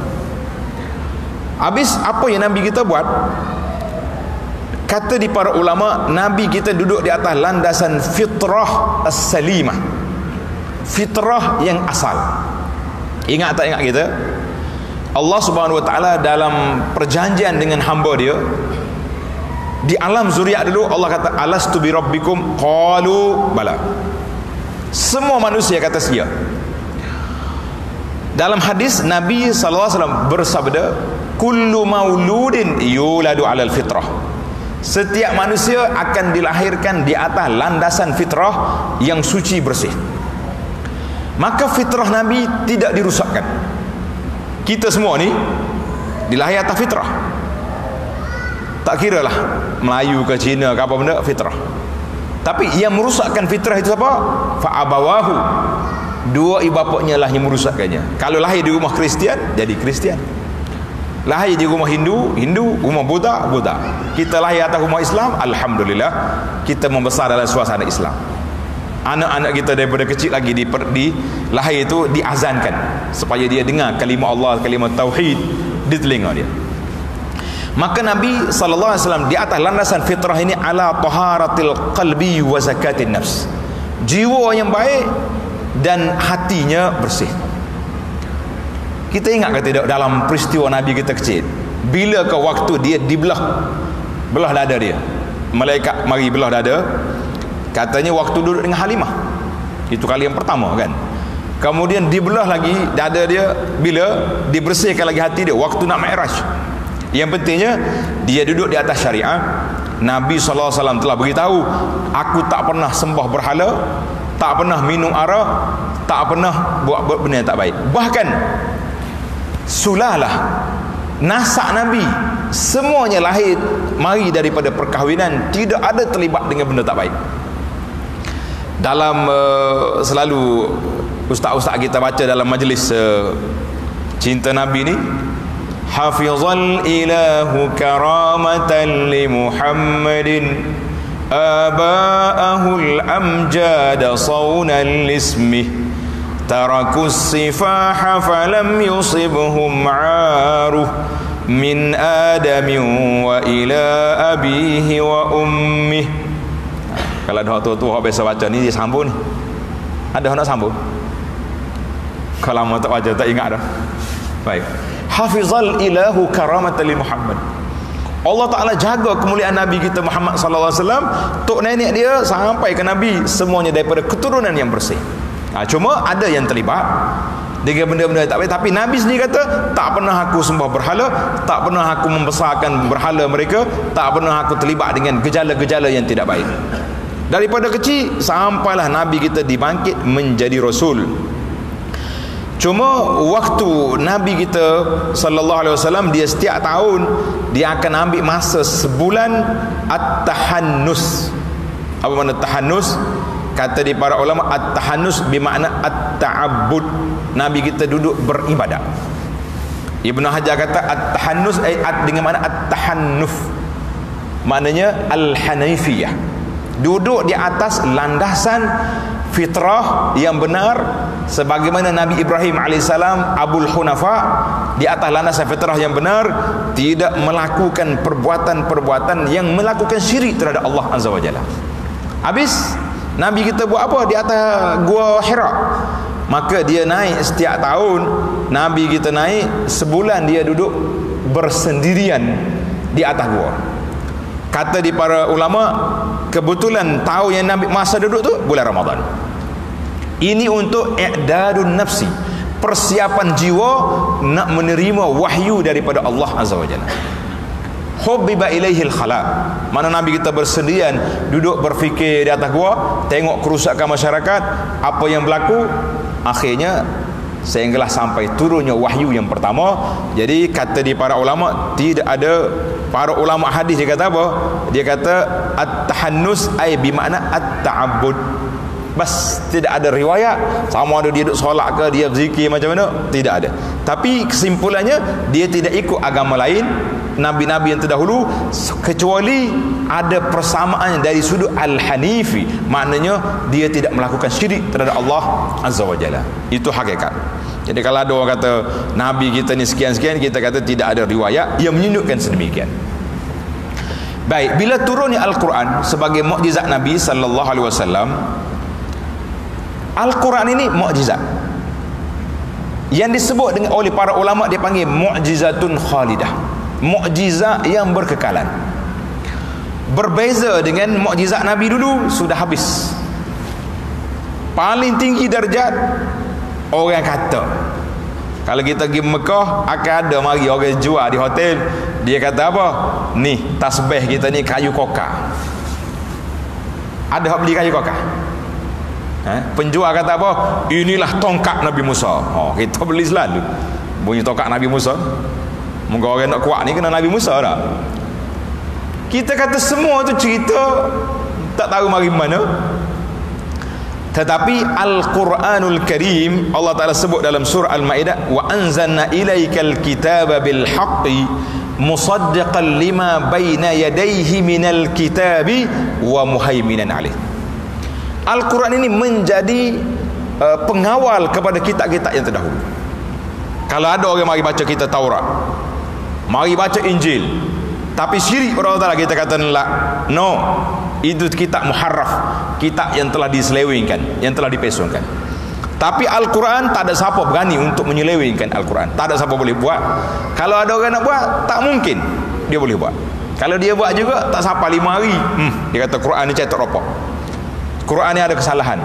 Habis apa yang nabi kita buat kata di para ulama nabi kita duduk di atas landasan fitrah as-salimah. Fitrah yang asal. Ingat tak ingat kita? Allah Subhanahu wa taala dalam perjanjian dengan hamba dia di alam zuriat dulu Allah kata alastu bi rabbikum? Qalu bala. Semua manusia kata sia dalam hadis Nabi sallallahu alaihi wasallam bersabda kullu mauludin yuladu alal fitrah setiap manusia akan dilahirkan di atas landasan fitrah yang suci bersih. Maka fitrah Nabi tidak dirusakkan. Kita semua ni dilahir atas fitrah. Tak kira lah Melayu ke Cina ke apa benda fitrah. Tapi yang merusakkan fitrah itu siapa? Fa'abawahu. Dua ibu bapaknya lah yang merusakkannya. Kalau lahir di rumah Kristian jadi Kristian lahir di rumah Hindu Hindu rumah Buddha Buddha kita lahir atas rumah Islam Alhamdulillah kita membesar dalam suasana Islam. Anak-anak kita daripada kecil lagi di, di lahir itu diazankan supaya dia dengar kalimah Allah kalimah tauhid di telinga dia. Maka Nabi sallallahu alaihi wasallam di atas landasan fitrah ini ala taharatil qalbi wa zakatin nafs. Jiwa yang baik dan hatinya bersih kita ingat ke tidak dalam peristiwa Nabi kita kecil bila ke waktu dia dibelah belah dada dia malaikat mari belah dada katanya waktu duduk dengan Halimah. Itu kali yang pertama kan? Kemudian dibelah lagi dada dia bila dibersihkan lagi hati dia waktu nak mi'raj. Yang pentingnya dia duduk di atas syariah. Nabi SAW telah beritahu aku tak pernah sembah berhala tak pernah minum arak tak pernah buat benda yang tak baik. Bahkan sulalah nasak Nabi. Semuanya lahir mari daripada perkahwinan. Tidak ada terlibat dengan benda tak baik. Dalam uh, selalu ustaz-ustaz kita baca dalam majlis uh, cinta nabi ni hafizal ilahu karamatan li muhammadin aba'ahul amjada sawnan lismih tarakus sifaha falam yusibhum aruh min adamin wa ila abihi wa ummih kalau orang tua-tua biasa baca ni dia sambung ni. Ada nak sambung? Kalau lama tak baca tak ingat dah. Baik. Hafizal ilahu karamatan li Muhammad. Allah Ta'ala jaga kemuliaan Nabi kita Muhammad sallallahu alaihi wasallam. Tok nenek dia sampai ke Nabi. Semuanya daripada keturunan yang bersih ha, cuma ada yang terlibat. Dengan benda-benda tak baik tapi Nabi sendiri kata tak pernah aku sembah berhala tak pernah aku membesarkan berhala mereka tak pernah aku terlibat dengan gejala-gejala yang tidak baik. Daripada kecil sampailah nabi kita dibangkit menjadi rasul. Cuma waktu nabi kita sallallahu alaihi wasallam dia setiap tahun dia akan ambil masa sebulan at-tahannus. Apa makna tahannus kata di para ulama at-tahannus bermakna at-ta'abbud. Nabi kita duduk beribadat Ibnu Hajar kata at-tahannus ay at dengan makna at-tahannuf. Maknanya al-hanifiyah. Duduk di atas landasan fitrah yang benar sebagaimana Nabi Ibrahim alaihissalam Abul Hunafa di atas landasan fitrah yang benar tidak melakukan perbuatan-perbuatan yang melakukan syirik terhadap Allah Azza wa Jalla. Habis Nabi kita buat apa? Di atas gua Hira. Maka dia naik setiap tahun. Nabi kita naik sebulan dia duduk bersendirian di atas gua. Kata di para ulama kebetulan tahu yang Nabi masa duduk tu bulan Ramadan. Ini untuk i'dadun nafsi. Persiapan jiwa nak menerima wahyu daripada Allah Azza wa Jalla hubbiba ilaihil khala mana Nabi kita bersendirian duduk berfikir di atas gua tengok kerusakan masyarakat apa yang berlaku? Akhirnya sehinggalah sampai turunnya wahyu yang pertama. Jadi kata di para ulama tidak ada para ulama hadis dia kata apa? Dia kata at-tahannus ai bermakna at-ta'abbud bas tidak ada riwayat. Sama ada dia duduk solat ke dia berzikir macam mana? Tidak ada. Tapi kesimpulannya dia tidak ikut agama lain nabi-nabi yang terdahulu kecuali ada persamaan dari sudut al-hanifi. Maknanya dia tidak melakukan syirik terhadap Allah azza wajalla itu hakikat. Jadi kalau ada orang kata nabi kita ni sekian-sekian kita kata tidak ada riwayat yang menunjukkan sedemikian. Baik, bila turunnya Al-Quran sebagai mukjizat Nabi sallallahu alaihi wasallam, Al-Quran ini mukjizat. Yang disebut dengan oleh para ulama dia panggil mukjizatun khalidah. Mukjizat yang berkekalan. Berbeza dengan mukjizat Nabi dulu sudah habis. Paling tinggi darjat orang kata. Kalau kita pergi Mekah akan ada mari orang jual di hotel dia kata apa? Ni tasbih kita ni kayu koka. Ada hak beli kayu koka? Eh? Penjual kata apa? Inilah tongkat Nabi Musa. Oh, kita beli selalu. Bunyi tongkat Nabi Musa. Moga orang nak kuat ni kena Nabi Musa dah. Kita kata semua tu cerita tak tahu mari mana. Tetapi Al-Quranul Karim Allah Taala sebut dalam surah Al-Maidah wa anzalna ilaikal kitaba bil haqqi musaddiqan lima baina yadayhi minal kitabi wa muhaiminan alaih Al-Quran ini menjadi uh, pengawal kepada kitab-kitab yang terdahulu. Kalau ada orang mari baca kita Taurat, mari baca Injil, tapi syirik pada Allah kita kata nolak. No, itu kitab muharraf, kitab yang telah diselewengkan, yang telah dipesongkan. Tapi Al-Quran tak ada siapa berani untuk menyelewengkan Al-Quran. Tak ada siapa boleh buat. Kalau ada orang nak buat, tak mungkin dia boleh buat. Kalau dia buat juga, tak sampai lima hari. Hmm, dia kata Quran ni cetak ropok. Quran ni ada kesalahan.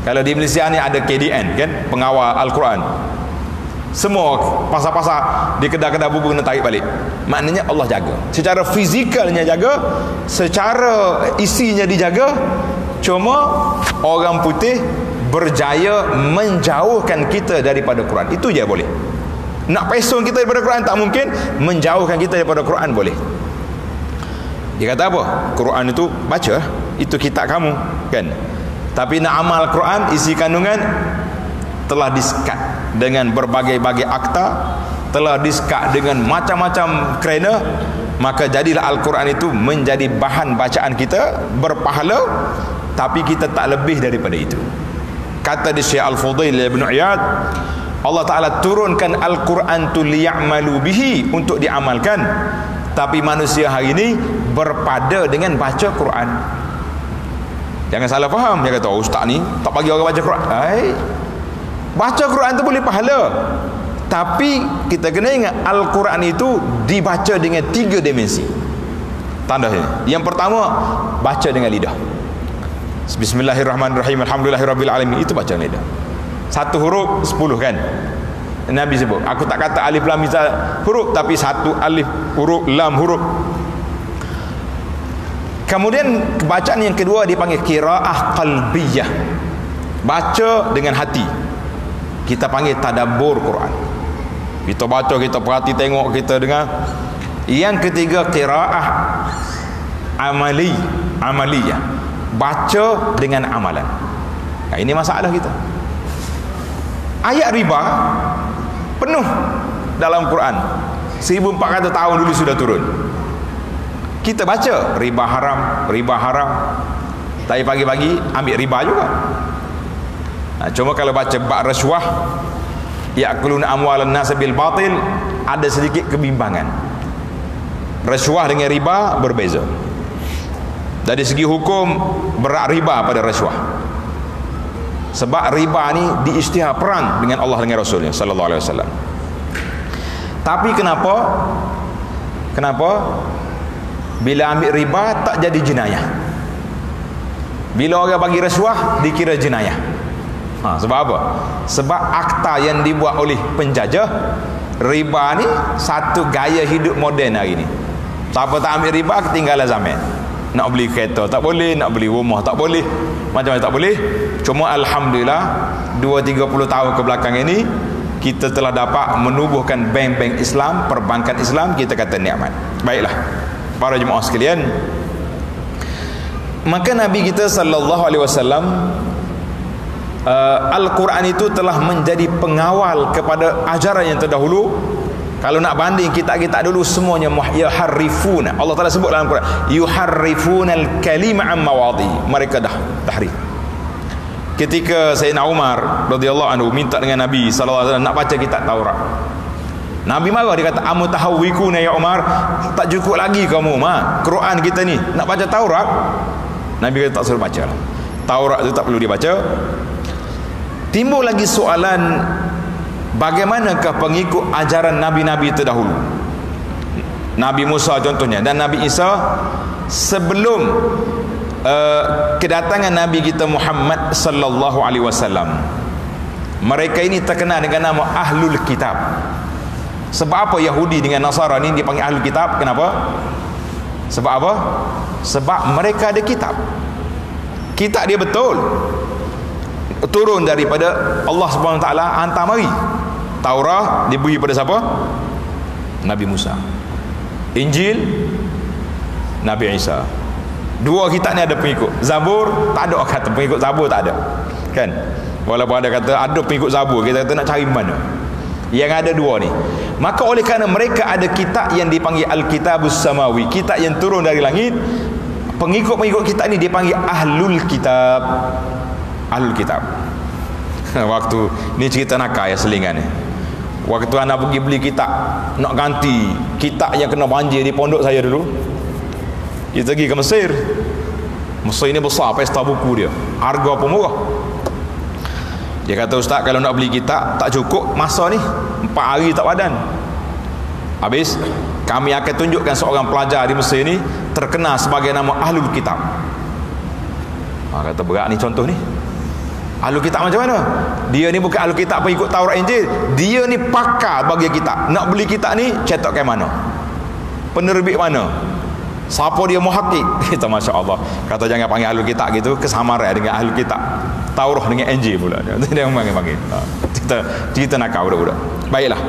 Kalau di Malaysia ni ada KDN kan, pengawal Al-Quran. Semua pasal-pasal di kedai-kedai buku kena tarik balik. Maknanya Allah jaga. Secara fizikalnya jaga, secara isinya dijaga. Cuma orang putih berjaya menjauhkan kita daripada Quran. Itu je boleh. Nak pesong kita daripada Quran tak mungkin, menjauhkan kita daripada Quran boleh. Dia kata apa? Quran itu baca, itu kitab kamu, kan? Tapi nak amal Quran isi kandungan telah disekat dengan berbagai-bagai akta, telah disekat dengan macam-macam kerana maka jadilah Al-Quran itu menjadi bahan bacaan kita berpahala tapi kita tak lebih daripada itu. Kata di Syekh Al-Fudail Ibn Iyad Allah Ta'ala turunkan Al-Quran tu liya'malu bihi untuk diamalkan tapi manusia hari ini berpada dengan baca Quran jangan salah faham dia kata oh, ustaz ni tak bagi orang baca Quran. Hai. baca Quran tu boleh pahala. Tapi kita kena ingat Al-Quran itu dibaca dengan tiga dimensi. Tanda ini yang pertama baca dengan lidah. Bismillahirrahmanirrahim Alhamdulillahirrahmanirrahim itu baca dengan lidah. Satu huruf sepuluh kan? Nabi sebut aku tak kata alif lam huruf tapi satu alif huruf lam huruf kemudian bacaan yang kedua dipanggil kiraah qalbiyah. Baca dengan hati. Kita panggil tadabbur Quran. Kita baca kita perhati tengok kita dengar. Yang ketiga kiraah amali amaliyah. Baca dengan amalan. Nah, ini masalah kita. Ayat riba penuh dalam Quran. 1400 tahun dulu sudah turun kita baca. Riba haram riba haram. Tapi pagi-pagi ambil riba juga. Nah, cuma kalau baca bak rasuah ya'kulun amwalan nas bil batil ada sedikit kebimbangan. Rasuah dengan riba berbeza. Dari segi hukum berat riba pada rasuah. Sebab riba ni diisytihar perang dengan Allah dengan Rasulnya sallallahu alaihi wasallam. Tapi kenapa? Kenapa bila ambil riba tak jadi jenayah. Bila orang bagi rasuah dikira jenayah. Ha, sebab apa? Sebab akta yang dibuat oleh penjajah riba ni satu gaya hidup moden hari ni. Siapa tak ambil riba ketinggalan zaman. Nak beli kereta tak boleh nak beli rumah tak boleh. Macam-macam tak boleh? Cuma Alhamdulillah 2-30 tahun ke belakang ini kita telah dapat menubuhkan bank-bank Islam perbankan Islam kita kata nikmat. Baiklah para jemaah sekalian maka Nabi kita sallallahu alaihi wasallam uh, Al-Quran itu telah menjadi pengawal kepada ajaran yang terdahulu kalau nak banding kita-kita dulu semuanya yuharrifuna. Allah Taala sebut dalam Quran, yuharrifuna al-kalima an mawadi. Mereka dah tahrif. Ketika Sayyidina Umar radhiyallahu anhu minta dengan Nabi sallallahu alaihi wasallam nak baca kitab Taurat. Nabi marah dia kata amutahawwikuna ya Umar, tak cukup lagi kamu ma Quran kita ni nak baca Taurat. Nabi kata tak suruh baca. Taurat itu tak perlu dibaca. Timbul lagi soalan bagaimanakah pengikut ajaran nabi-nabi terdahulu Nabi Musa contohnya dan Nabi Isa sebelum uh, kedatangan Nabi kita Muhammad sallallahu alaihi wasallam mereka ini terkenal dengan nama Ahlul Kitab sebab apa Yahudi dengan Nasara ni dipanggil Ahlul Kitab kenapa sebab apa sebab mereka ada kitab kitab dia betul turun daripada Allah Taala hantar mari Taurah diberi pada siapa? Nabi Musa. Injil Nabi Isa. Dua kitab ni ada pengikut. Zabur tak ada kata pengikut Zabur tak ada. Kan? Walaupun ada kata ada pengikut Zabur, kita kata nak cari mana. Yang ada dua ni. Maka oleh kerana mereka ada kitab yang dipanggil Al-Kitabus Samawi, kitab yang turun dari langit, pengikut-pengikut kitab ni dipanggil Ahlul Kitab. Ahlul Kitab. Waktu ni cerita nakal ya selingan ni. Waktu anak pergi beli kitab Nak ganti kitab yang kena banjir di pondok saya dulu Kita pergi ke Mesir Mesir ini besar pesta buku dia Harga pun murah Dia kata ustaz kalau nak beli kitab Tak cukup masa ni Empat hari tak padan Habis Kami akan tunjukkan seorang pelajar di Mesir ni Terkenal sebagai nama Ahlul Kitab ha, Kata berat ni contoh ni Ahlu kitab macam mana? Dia ni bukan ahlu kitab pengikut Taurat Injil. Dia ni pakar bagi kitab. Nak beli kitab ni cetak ke mana? Penerbit mana? Siapa dia muhakkik? Kita masya-Allah. Kata jangan panggil ahlu kitab gitu kesamaran dengan ahlu kitab. Taurat dengan Injil pula. Dia dia panggil. Ha. Kita kita nak kau budak-budak. Baiklah.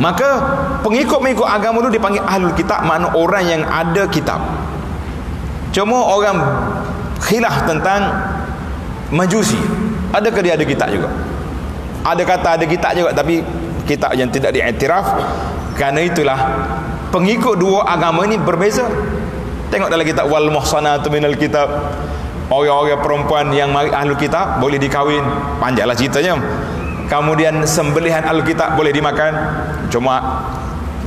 Maka pengikut-pengikut agama dulu dipanggil ahlul kitab makna orang yang ada kitab. Cuma orang khilaf tentang Majusi Adakah dia ada kitab juga Ada kata ada kitab juga Tapi kitab yang tidak diiktiraf Kerana itulah Pengikut dua agama ini berbeza Tengok dalam kitab Wal Muhsanatu Minal Kitab Orang-orang perempuan yang ahlu kitab Boleh dikawin Panjanglah ceritanya. Kemudian sembelihan ahlu kitab boleh dimakan. Cuma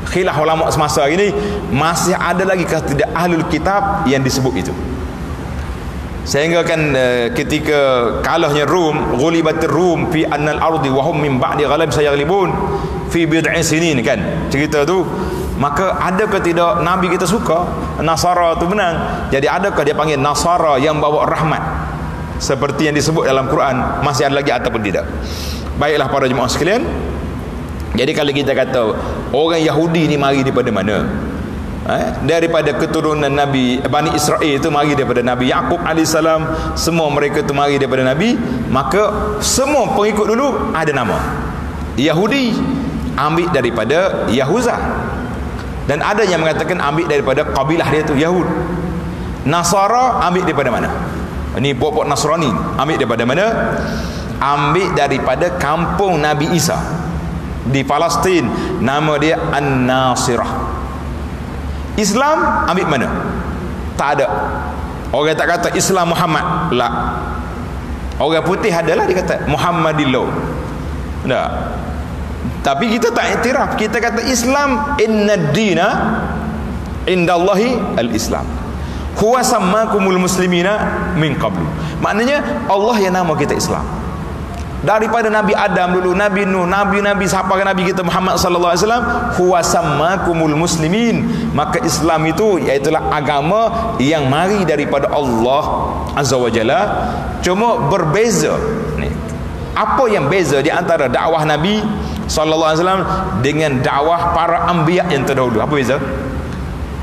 Khilaf ulama semasa ini Masih ada lagi tidak ahlu kitab Yang disebut itu. Sehingga kan uh, ketika kalahnya Rum ghulibatir Rum fi annal ardi wa hum min ba'di ghalab sayaghlibun fi bid'i sinin kan cerita tu maka adakah tidak nabi kita suka? Nasara tu menang jadi adakah dia panggil nasara yang bawa rahmat? Seperti yang disebut dalam Quran masih ada lagi ataupun tidak? Baiklah para jemaah sekalian. Jadi kalau kita kata orang Yahudi ni mari daripada mana? Eh, daripada keturunan Nabi Bani Israel itu mari daripada Nabi Yaqub alaihissalam semua mereka itu mari daripada Nabi. Maka semua pengikut dulu ada nama. Yahudi ambil daripada Yahuza dan ada yang mengatakan ambil daripada kabilah dia tu Yahud Nasara ambil daripada mana ini pokok Nasrani ambil daripada mana ambil daripada kampung Nabi Isa di Palestin nama dia An-Nasirah Islam ambil mana? Tak ada. Orang tak kata Islam Muhammad. La. Orang putih adalah dia kata Muhammadillah. Tak. Tapi kita tak iktiraf. Kita kata Islam inna dina indallahi al-Islam. Huwa sammakumul muslimina min qablu. Maknanya Allah yang nama kita Islam daripada Nabi Adam dulu Nabi Nuh Nabi-Nabi siapa Nabi kita Muhammad sallallahu alaihi wasallam huwa sammakumul muslimin maka Islam itu iaitu agama yang mari daripada Allah azza wajalla cuma berbeza ni apa yang beza di antara dakwah Nabi sallallahu alaihi wasallam dengan dakwah para anbiya yang terdahulu. Apa beza?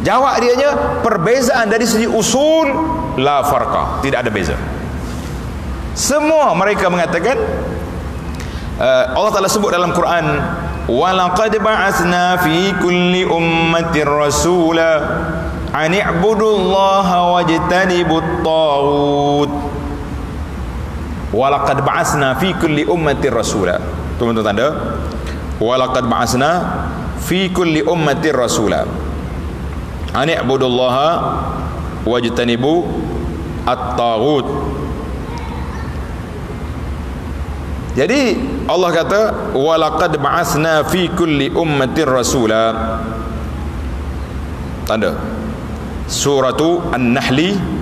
Jawab dia nya perbezaan dari segi usul la farqa, tidak ada beza. Semua mereka mengatakan uh, Allah Taala sebut dalam Quran walaqad ba'atsna fi kulli ummatin rasula an i'budullaha wajtanibut taghut. Walaqad ba'atsna fi kulli ummatin rasula. Tunggu tanda walaqad ba'atsna fi kulli ummatin rasula. An i'budullaha wajtanibu at-taghut. Jadi Allah kata walaqad ba'atsna fi kulli ummatin rasula. Tanda. Suratu an-nahli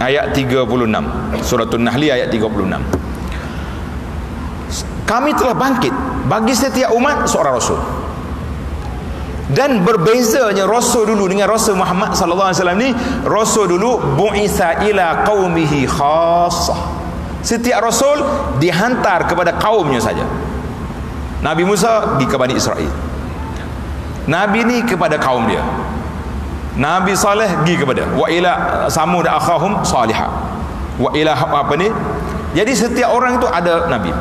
ayat 36 suratul nahli ayat 36 kami telah bangkit bagi setiap umat seorang rasul. Dan berbezanya rasul dulu dengan rasul Muhammad sallallahu alaihi wasallam ni rasul dulu bu'isa ila qaumihi khassah. Setiap rasul dihantar kepada kaumnya saja. Nabi Musa pergi ke Bani Israel. Nabi ni kepada kaum dia. Nabi Saleh pergi kepada. Wa ila samud akhahum salihah. Wa ila apa ni? Jadi setiap orang itu ada nabi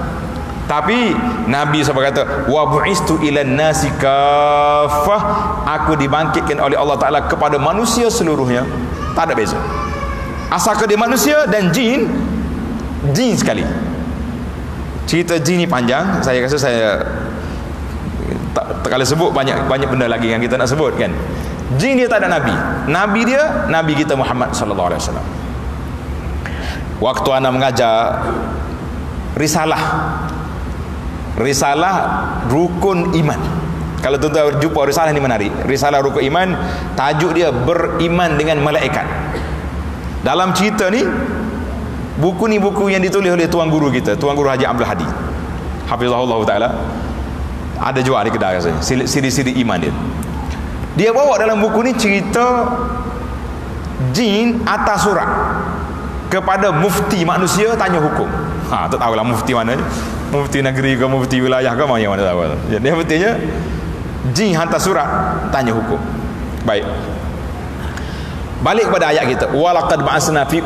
tapi Nabi sampai kata wa bu'istu ila nasi kafah aku dibangkitkan oleh Allah Taala kepada manusia seluruhnya. Tak ada beza. Asalkan dia manusia dan jin jin sekali. Cerita jin ni panjang, saya rasa saya tak, tak sebut banyak banyak benda lagi yang kita nak sebut kan. Jin dia tak ada nabi. Nabi dia nabi kita Muhammad sallallahu alaihi wasallam. Waktu ana mengajar risalah risalah rukun iman. Kalau tuan-tuan jumpa risalah ni menarik. Risalah rukun iman tajuk dia beriman dengan malaikat. Dalam cerita ni buku ni buku yang ditulis oleh tuan guru kita tuan guru Haji Abdul Hadi. Hafizahullah ta'ala. Ada jual di kedai rasanya siri-siri iman dia. Dia bawa dalam buku ni cerita jin atas surat kepada mufti manusia tanya hukum. Ha tak tahulah mufti mana mufti negeri ke mufti wilayah ke mana mana tahu. Jadi artinya jin hantar surat tanya hukum. Baik. Balik kepada ayat kita. Walaqad ba'asna fi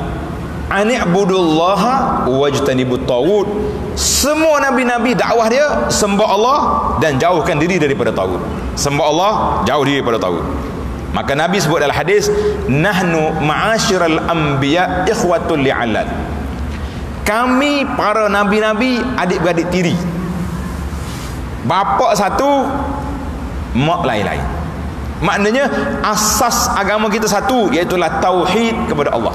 ani'budullaha wajtanibut tawud. Semua nabi-nabi dakwah dia sembah Allah dan jauhkan diri daripada tawud. Sembah Allah jauh diri daripada tawud. Maka nabi sebut dalam hadis nahnu ma'asyiral anbiya ikhwatul li'alal kami para nabi-nabi adik-beradik tiri. Bapa satu mak lain-lain. Maknanya asas agama kita satu iaitu tauhid kepada Allah.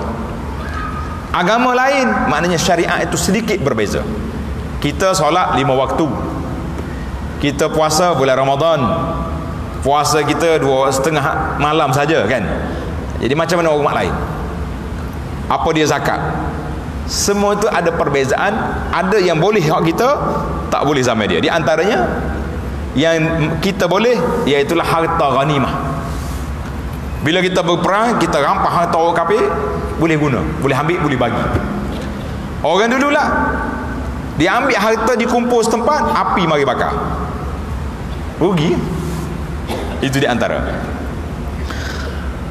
Agama lain maknanya syariat itu sedikit berbeza. Kita solat lima waktu. Kita puasa bulan Ramadan. Puasa kita dua setengah malam saja kan? Jadi macam mana umat lain? Apa dia zakat semua itu ada perbezaan. Ada yang boleh hak kita tak boleh sama dia. Di antaranya yang kita boleh iaitu harta ghanimah. Bila kita berperang kita rampas harta orang kafir boleh guna boleh ambil boleh bagi. Orang dulu lah dia ambil harta dikumpul setempat api mari bakar. Rugi. Itu di antara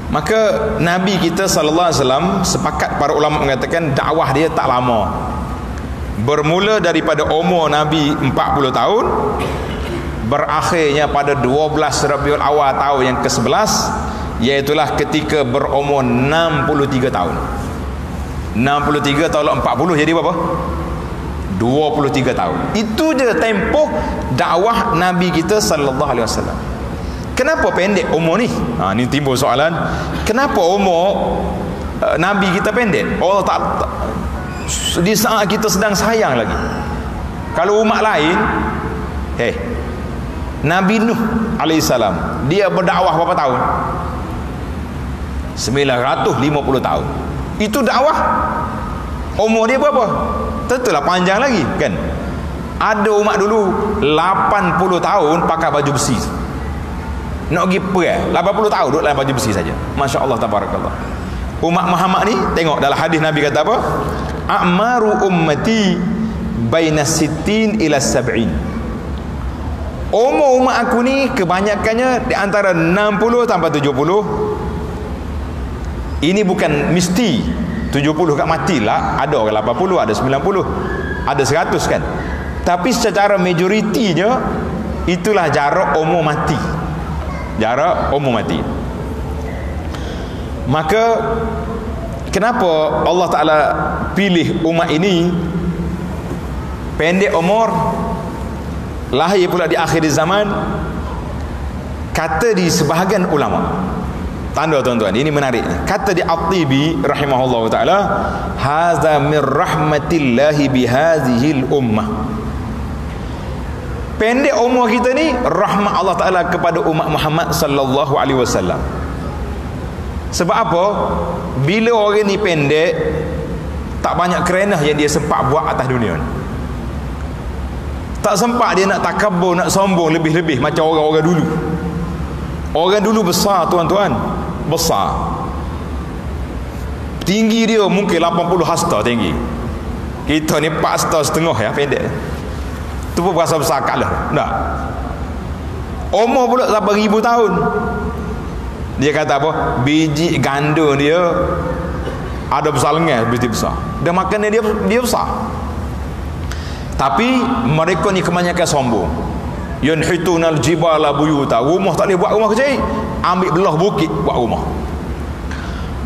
Maka Nabi kita sallallahu alaihi wasallam sepakat para ulama mengatakan dakwah dia tak lama. Bermula daripada umur Nabi 40 tahun berakhirnya pada 12 Rabiul Awal tahun yang ke-11 iaitu ketika berumur 63 tahun. 63 tahun 40 jadi berapa? 23 tahun. Itu je tempoh dakwah Nabi kita sallallahu alaihi wasallam. Kenapa pendek umur ni? Ha, ni timbul soalan. Kenapa umur uh, Nabi kita pendek? Allah tak, tak di saat kita sedang sayang lagi. Kalau umat lain, eh, Nabi Nuh alaihissalam, dia berdakwah berapa tahun? 950 tahun. Itu dakwah. Umur dia berapa? Tentulah panjang lagi, kan? Ada umat dulu 80 tahun pakai baju besi nak pergi perang 80 tahun duduk dalam baju besi saja. Masya Allah tabarakallah. Umat Muhammad ni tengok dalam hadis Nabi kata apa? A'maru ummati baina sitin ila sab'in. Umur umat aku ni kebanyakannya di antara 60 sampai 70 ini bukan mesti 70 kat matilah ada orang 80 ada 90 ada 100 kan. Tapi secara majoritinya itulah jarak umur mati jarak umur mati. Maka kenapa Allah Ta'ala pilih umat ini pendek umur lahir pula di akhir zaman kata di sebahagian ulama. Tanda tuan-tuan ini menarik. Kata di At-Tibi rahimahullah taala hadza min rahmatillahi bihadhihi ummah pendek umur kita ni rahmat Allah taala kepada umat Muhammad sallallahu alaihi wasallam. Sebab apa? Bila orang ni pendek tak banyak kerenah yang dia sempat buat atas dunia ni. Tak sempat dia nak takabur nak sombong lebih-lebih macam orang-orang dulu. Orang dulu besar tuan-tuan. Besar. Tinggi dia mungkin 80 hasta tinggi. Kita ni 4 hasta setengah ya pendek tu pun berasa besar kat lah tak umur pula 8000 tahun. Dia kata apa? Biji ganda dia ada besar lengan biji besar. Dan makan dia dia besar. Tapi mereka ni kebanyakan sombong. Yanhitunal jibala buyuta. Rumah tak boleh buat rumah kecil ambil belah bukit buat rumah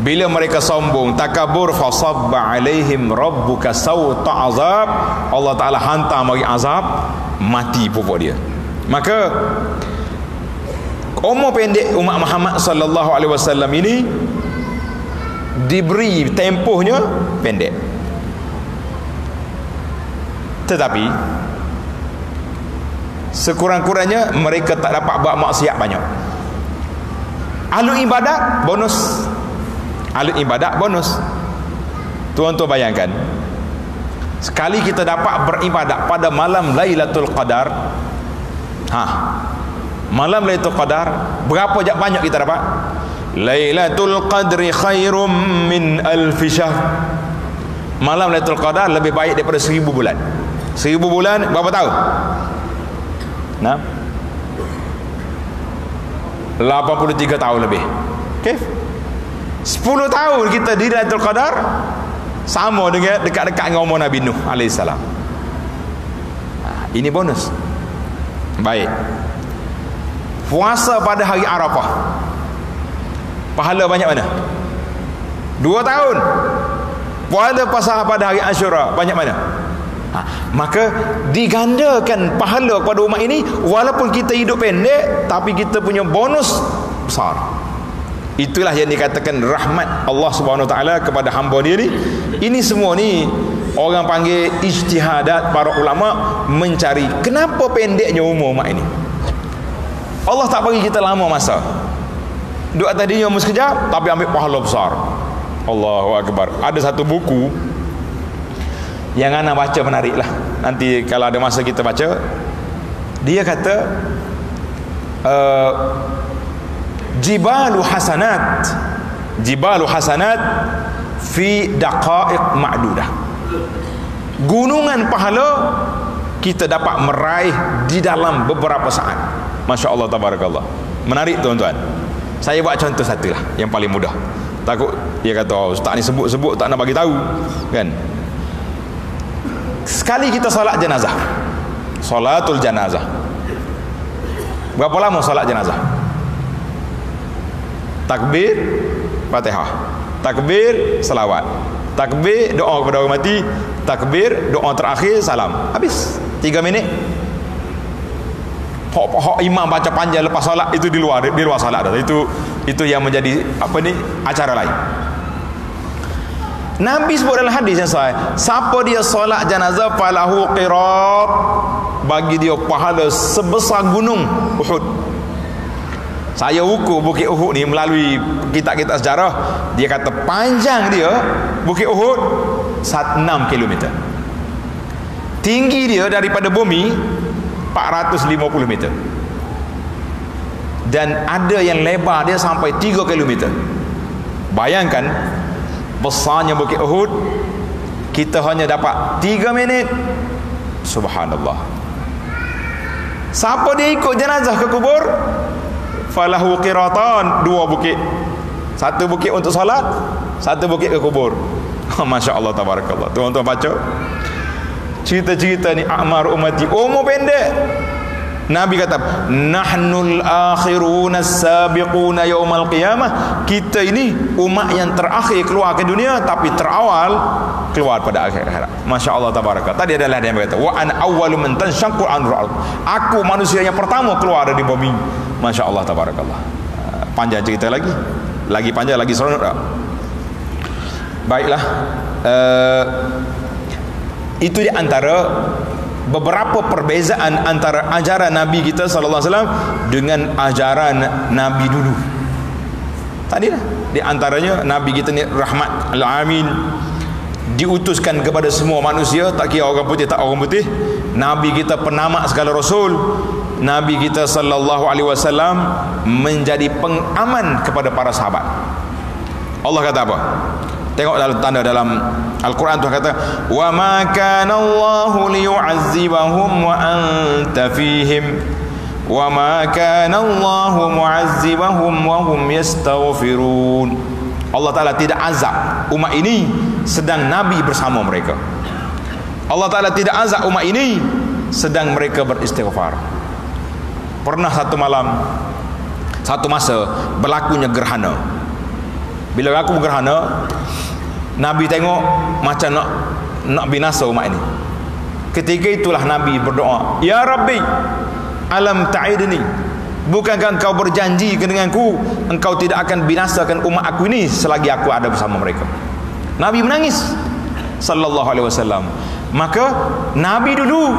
bila mereka sombong takabur fasabba alaihim rabbuka sawta azab. Allah Taala hantar mari azab mati pupuk dia. Maka umur pendek umat Muhammad sallallahu alaihi wasallam ini diberi tempohnya pendek. Tetapi sekurang-kurangnya mereka tak dapat buat maksiat banyak. Ahli ibadat bonus ahli ibadat bonus tuan-tuan bayangkan sekali kita dapat beribadat pada malam Lailatul Qadar ha malam Lailatul Qadar berapa banyak kita dapat Lailatul Qadri khairum min alf syahr malam Lailatul Qadar lebih baik daripada seribu bulan seribu bulan berapa tahun Nah. 83 tahun lebih. Okey. 10 tahun kita di Lailatul Qadar sama dengan dekat-dekat dengan umur Nabi Nuh alaihissalam. Nah, ini bonus. Baik. Puasa pada hari Arafah. Pahala banyak mana? Dua tahun. Puasa pasal pada hari Ashura banyak mana? ha, maka digandakan pahala kepada umat ini walaupun kita hidup pendek tapi kita punya bonus besar itulah yang dikatakan rahmat Allah Subhanahu taala kepada hamba dia ni. Ini semua ni orang panggil ijtihadat para ulama mencari kenapa pendeknya umur umat ini? Allah tak bagi kita lama masa. Duduk atas dunia sekejap tapi ambil pahala besar. Allahu Akbar. Ada satu buku yang anak baca menarik lah. Nanti kalau ada masa kita baca dia kata uh, jibalu hasanat. Jibalu hasanat fi daqaiq ma'dudah. Gunungan pahala kita dapat meraih di dalam beberapa saat. Masya Allah tabarakallah. Menarik tuan-tuan. Saya buat contoh satu lah yang paling mudah. Takut dia kata oh, ustaz ni sebut-sebut tak nak bagi tahu. Kan? Sekali kita solat jenazah. Solatul jenazah. Berapa lama solat jenazah takbir fatihah. Takbir selawat. Takbir doa kepada orang mati. Takbir doa terakhir salam. Habis. 3 minit. Hok-hok imam baca panjang lepas solat itu di luar di luar solat itu itu yang menjadi apa ni acara lain. Nabi sebut dalam hadis yang sahih, siapa dia solat jenazah falahu qirat bagi dia pahala sebesar gunung Uhud. Saya ukur Bukit Uhud ni melalui kitab-kitab sejarah, dia kata panjang dia Bukit Uhud 6 km. Tinggi dia daripada bumi 450 meter. Dan ada yang lebar dia sampai 3 km. Bayangkan besarnya bukit Uhud kita hanya dapat 3 minit subhanallah siapa dia ikut jenazah ke kubur falahu qiratan dua bukit Satu bukit untuk solat, satu bukit ke kubur. Masya Allah tabarakallah. Tuan-tuan baca. Cerita-cerita ni Ammar umati. Umur pendek. Nabi kata, "Nahnul akhiruna sabiquna yaumal qiyamah." Kita ini umat yang terakhir keluar ke dunia tapi terawal keluar pada akhir akhirat. Masya-Allah tabaraka. Tadi adalah dia berkata, "Wa an awwalu man tanshaqqu anru Aku manusia yang pertama keluar dari bumi. Masya-Allah tabarakallah. Panjang cerita lagi lagi panjang lagi seronok tak baiklah uh, itu di antara beberapa perbezaan antara ajaran Nabi kita sallallahu alaihi wasallam dengan ajaran Nabi dulu. Tadi lah di antaranya Nabi kita ni rahmat alamin diutuskan kepada semua manusia tak kira orang putih tak orang putih. Nabi kita penamak segala rasul Nabi kita sallallahu alaihi wasallam menjadi pengaman kepada para sahabat. Allah kata apa? Tengok dalam tanda dalam Al-Quran Tuhan kata, "Wa ma kana Allahu liyu'azzibahum wa anta fihim." Wa ma kana Allahu mu'azzibahum wa hum yastaghfirun. Allah Taala tidak azab umat ini sedang Nabi bersama mereka. Allah Taala tidak azab umat ini sedang mereka beristighfar pernah satu malam satu masa berlakunya gerhana. Bila berlaku gerhana Nabi tengok macam nak nak binasa umat ini. Ketika itulah Nabi berdoa Ya Rabbi alam ta'idni bukankah engkau berjanji denganku engkau tidak akan binasakan umat aku ini selagi aku ada bersama mereka? Nabi menangis sallallahu alaihi wasallam. Maka Nabi dulu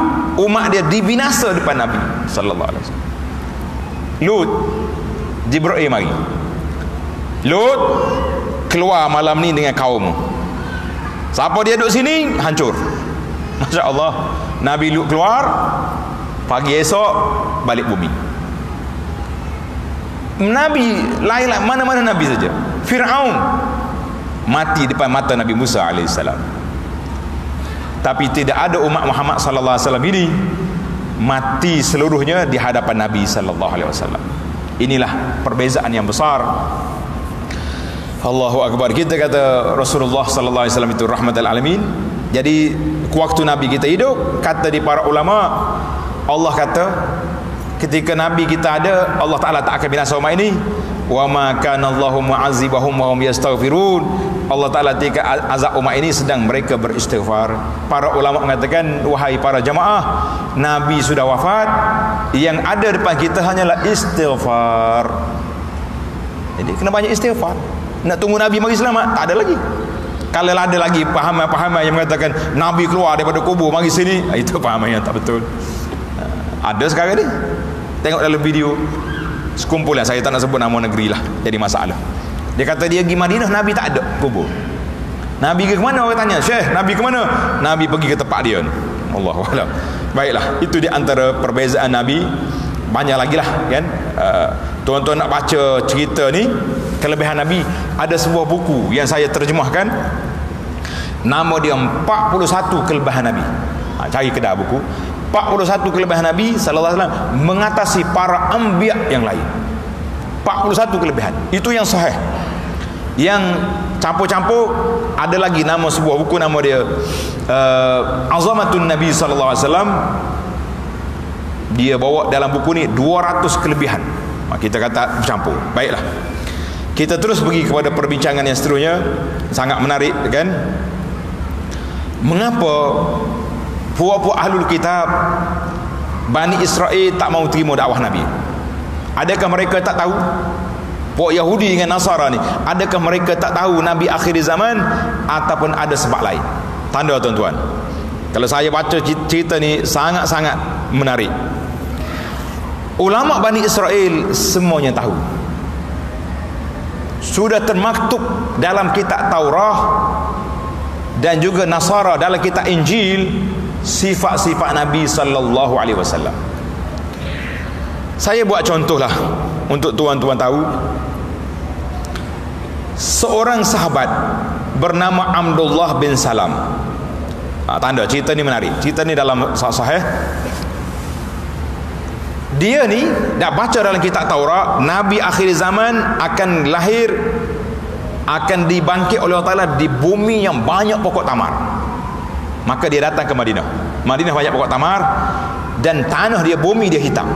umat dia dibinasa depan Nabi sallallahu alaihi wasallam Lut Jibril mari. Lut keluar malam ni dengan kaum siapa dia duduk sini? Hancur. Masya Allah Nabi Lut keluar pagi esok balik bumi. Nabi lain lah mana-mana Nabi saja. Fir'aun mati depan mata Nabi Musa AS tapi tidak ada umat Muhammad sallallahu alaihi wasallam ini mati seluruhnya di hadapan Nabi sallallahu alaihi wasallam. Inilah perbezaan yang besar. Allahu akbar. Kita kata Rasulullah sallallahu alaihi wasallam itu rahmatul alamin. Jadi waktu Nabi kita hidup, kata di para ulama, Allah kata ketika Nabi kita ada, Allah Taala tak akan binasa umat ini. Wa ma kana Allahu mu'azzibahum wa hum yastaghfirun. Allah Ta'ala tika azab umat ini sedang mereka beristighfar. Para ulama mengatakan wahai para jamaah Nabi sudah wafat yang ada depan kita hanyalah istighfar. Jadi kena banyak istighfar. Nak tunggu Nabi mari selamat tak ada lagi. Kalau ada lagi pahaman-pahaman yang mengatakan Nabi keluar daripada kubur mari sini. Ah, itu pahaman yang tak betul. Ah, ada sekarang ni. Tengok dalam video sekumpulan saya tak nak sebut nama negeri lah jadi masalah dia kata dia pergi Madinah Nabi tak ada kubur. Nabi ke mana orang tanya? Syekh, Nabi ke mana? Nabi pergi ke tempat dia. Allah Allah. Baiklah, itu di antara perbezaan Nabi. Banyak lagi lah kan. Uh, tuan-tuan nak baca cerita ni kelebihan Nabi ada sebuah buku yang saya terjemahkan nama dia 41 kelebihan Nabi ha, cari kedai buku 41 kelebihan Nabi sallallahu alaihi wasallam mengatasi para anbiya yang lain. 41 kelebihan. Itu yang sahih. Yang campur-campur ada lagi nama sebuah buku nama dia uh, Azamatun Nabi sallallahu alaihi wasallam. Dia bawa dalam buku ni 200 kelebihan. Kita kata bercampur. Baiklah. Kita terus pergi kepada perbincangan yang seterusnya. Sangat menarik kan? Mengapa puak-puak ahlul kitab Bani Israel tak mau terima dakwah Nabi. Adakah mereka tak tahu? Puak Yahudi dengan Nasara ni Adakah mereka tak tahu Nabi akhir zaman Ataupun ada sebab lain? Tanda tuan-tuan. Kalau saya baca cerita ni Sangat-sangat menarik. Ulama Bani Israel Semuanya tahu. Sudah termaktub Dalam kitab Taurah Dan juga Nasara Dalam kitab Injil Sifat-sifat Nabi Sallallahu Alaihi Wasallam. Saya buat contoh lah untuk tuan-tuan tahu. Seorang sahabat bernama Abdullah bin Salam. Ha, tanda cerita ni menarik. Cerita ni dalam sahih dia ni dah baca dalam kitab Taurat Nabi akhir zaman akan lahir akan dibangkit oleh Allah Ta'ala di bumi yang banyak pokok tamar maka dia datang ke Madinah. Madinah banyak pokok tamar dan tanah dia bumi dia hitam.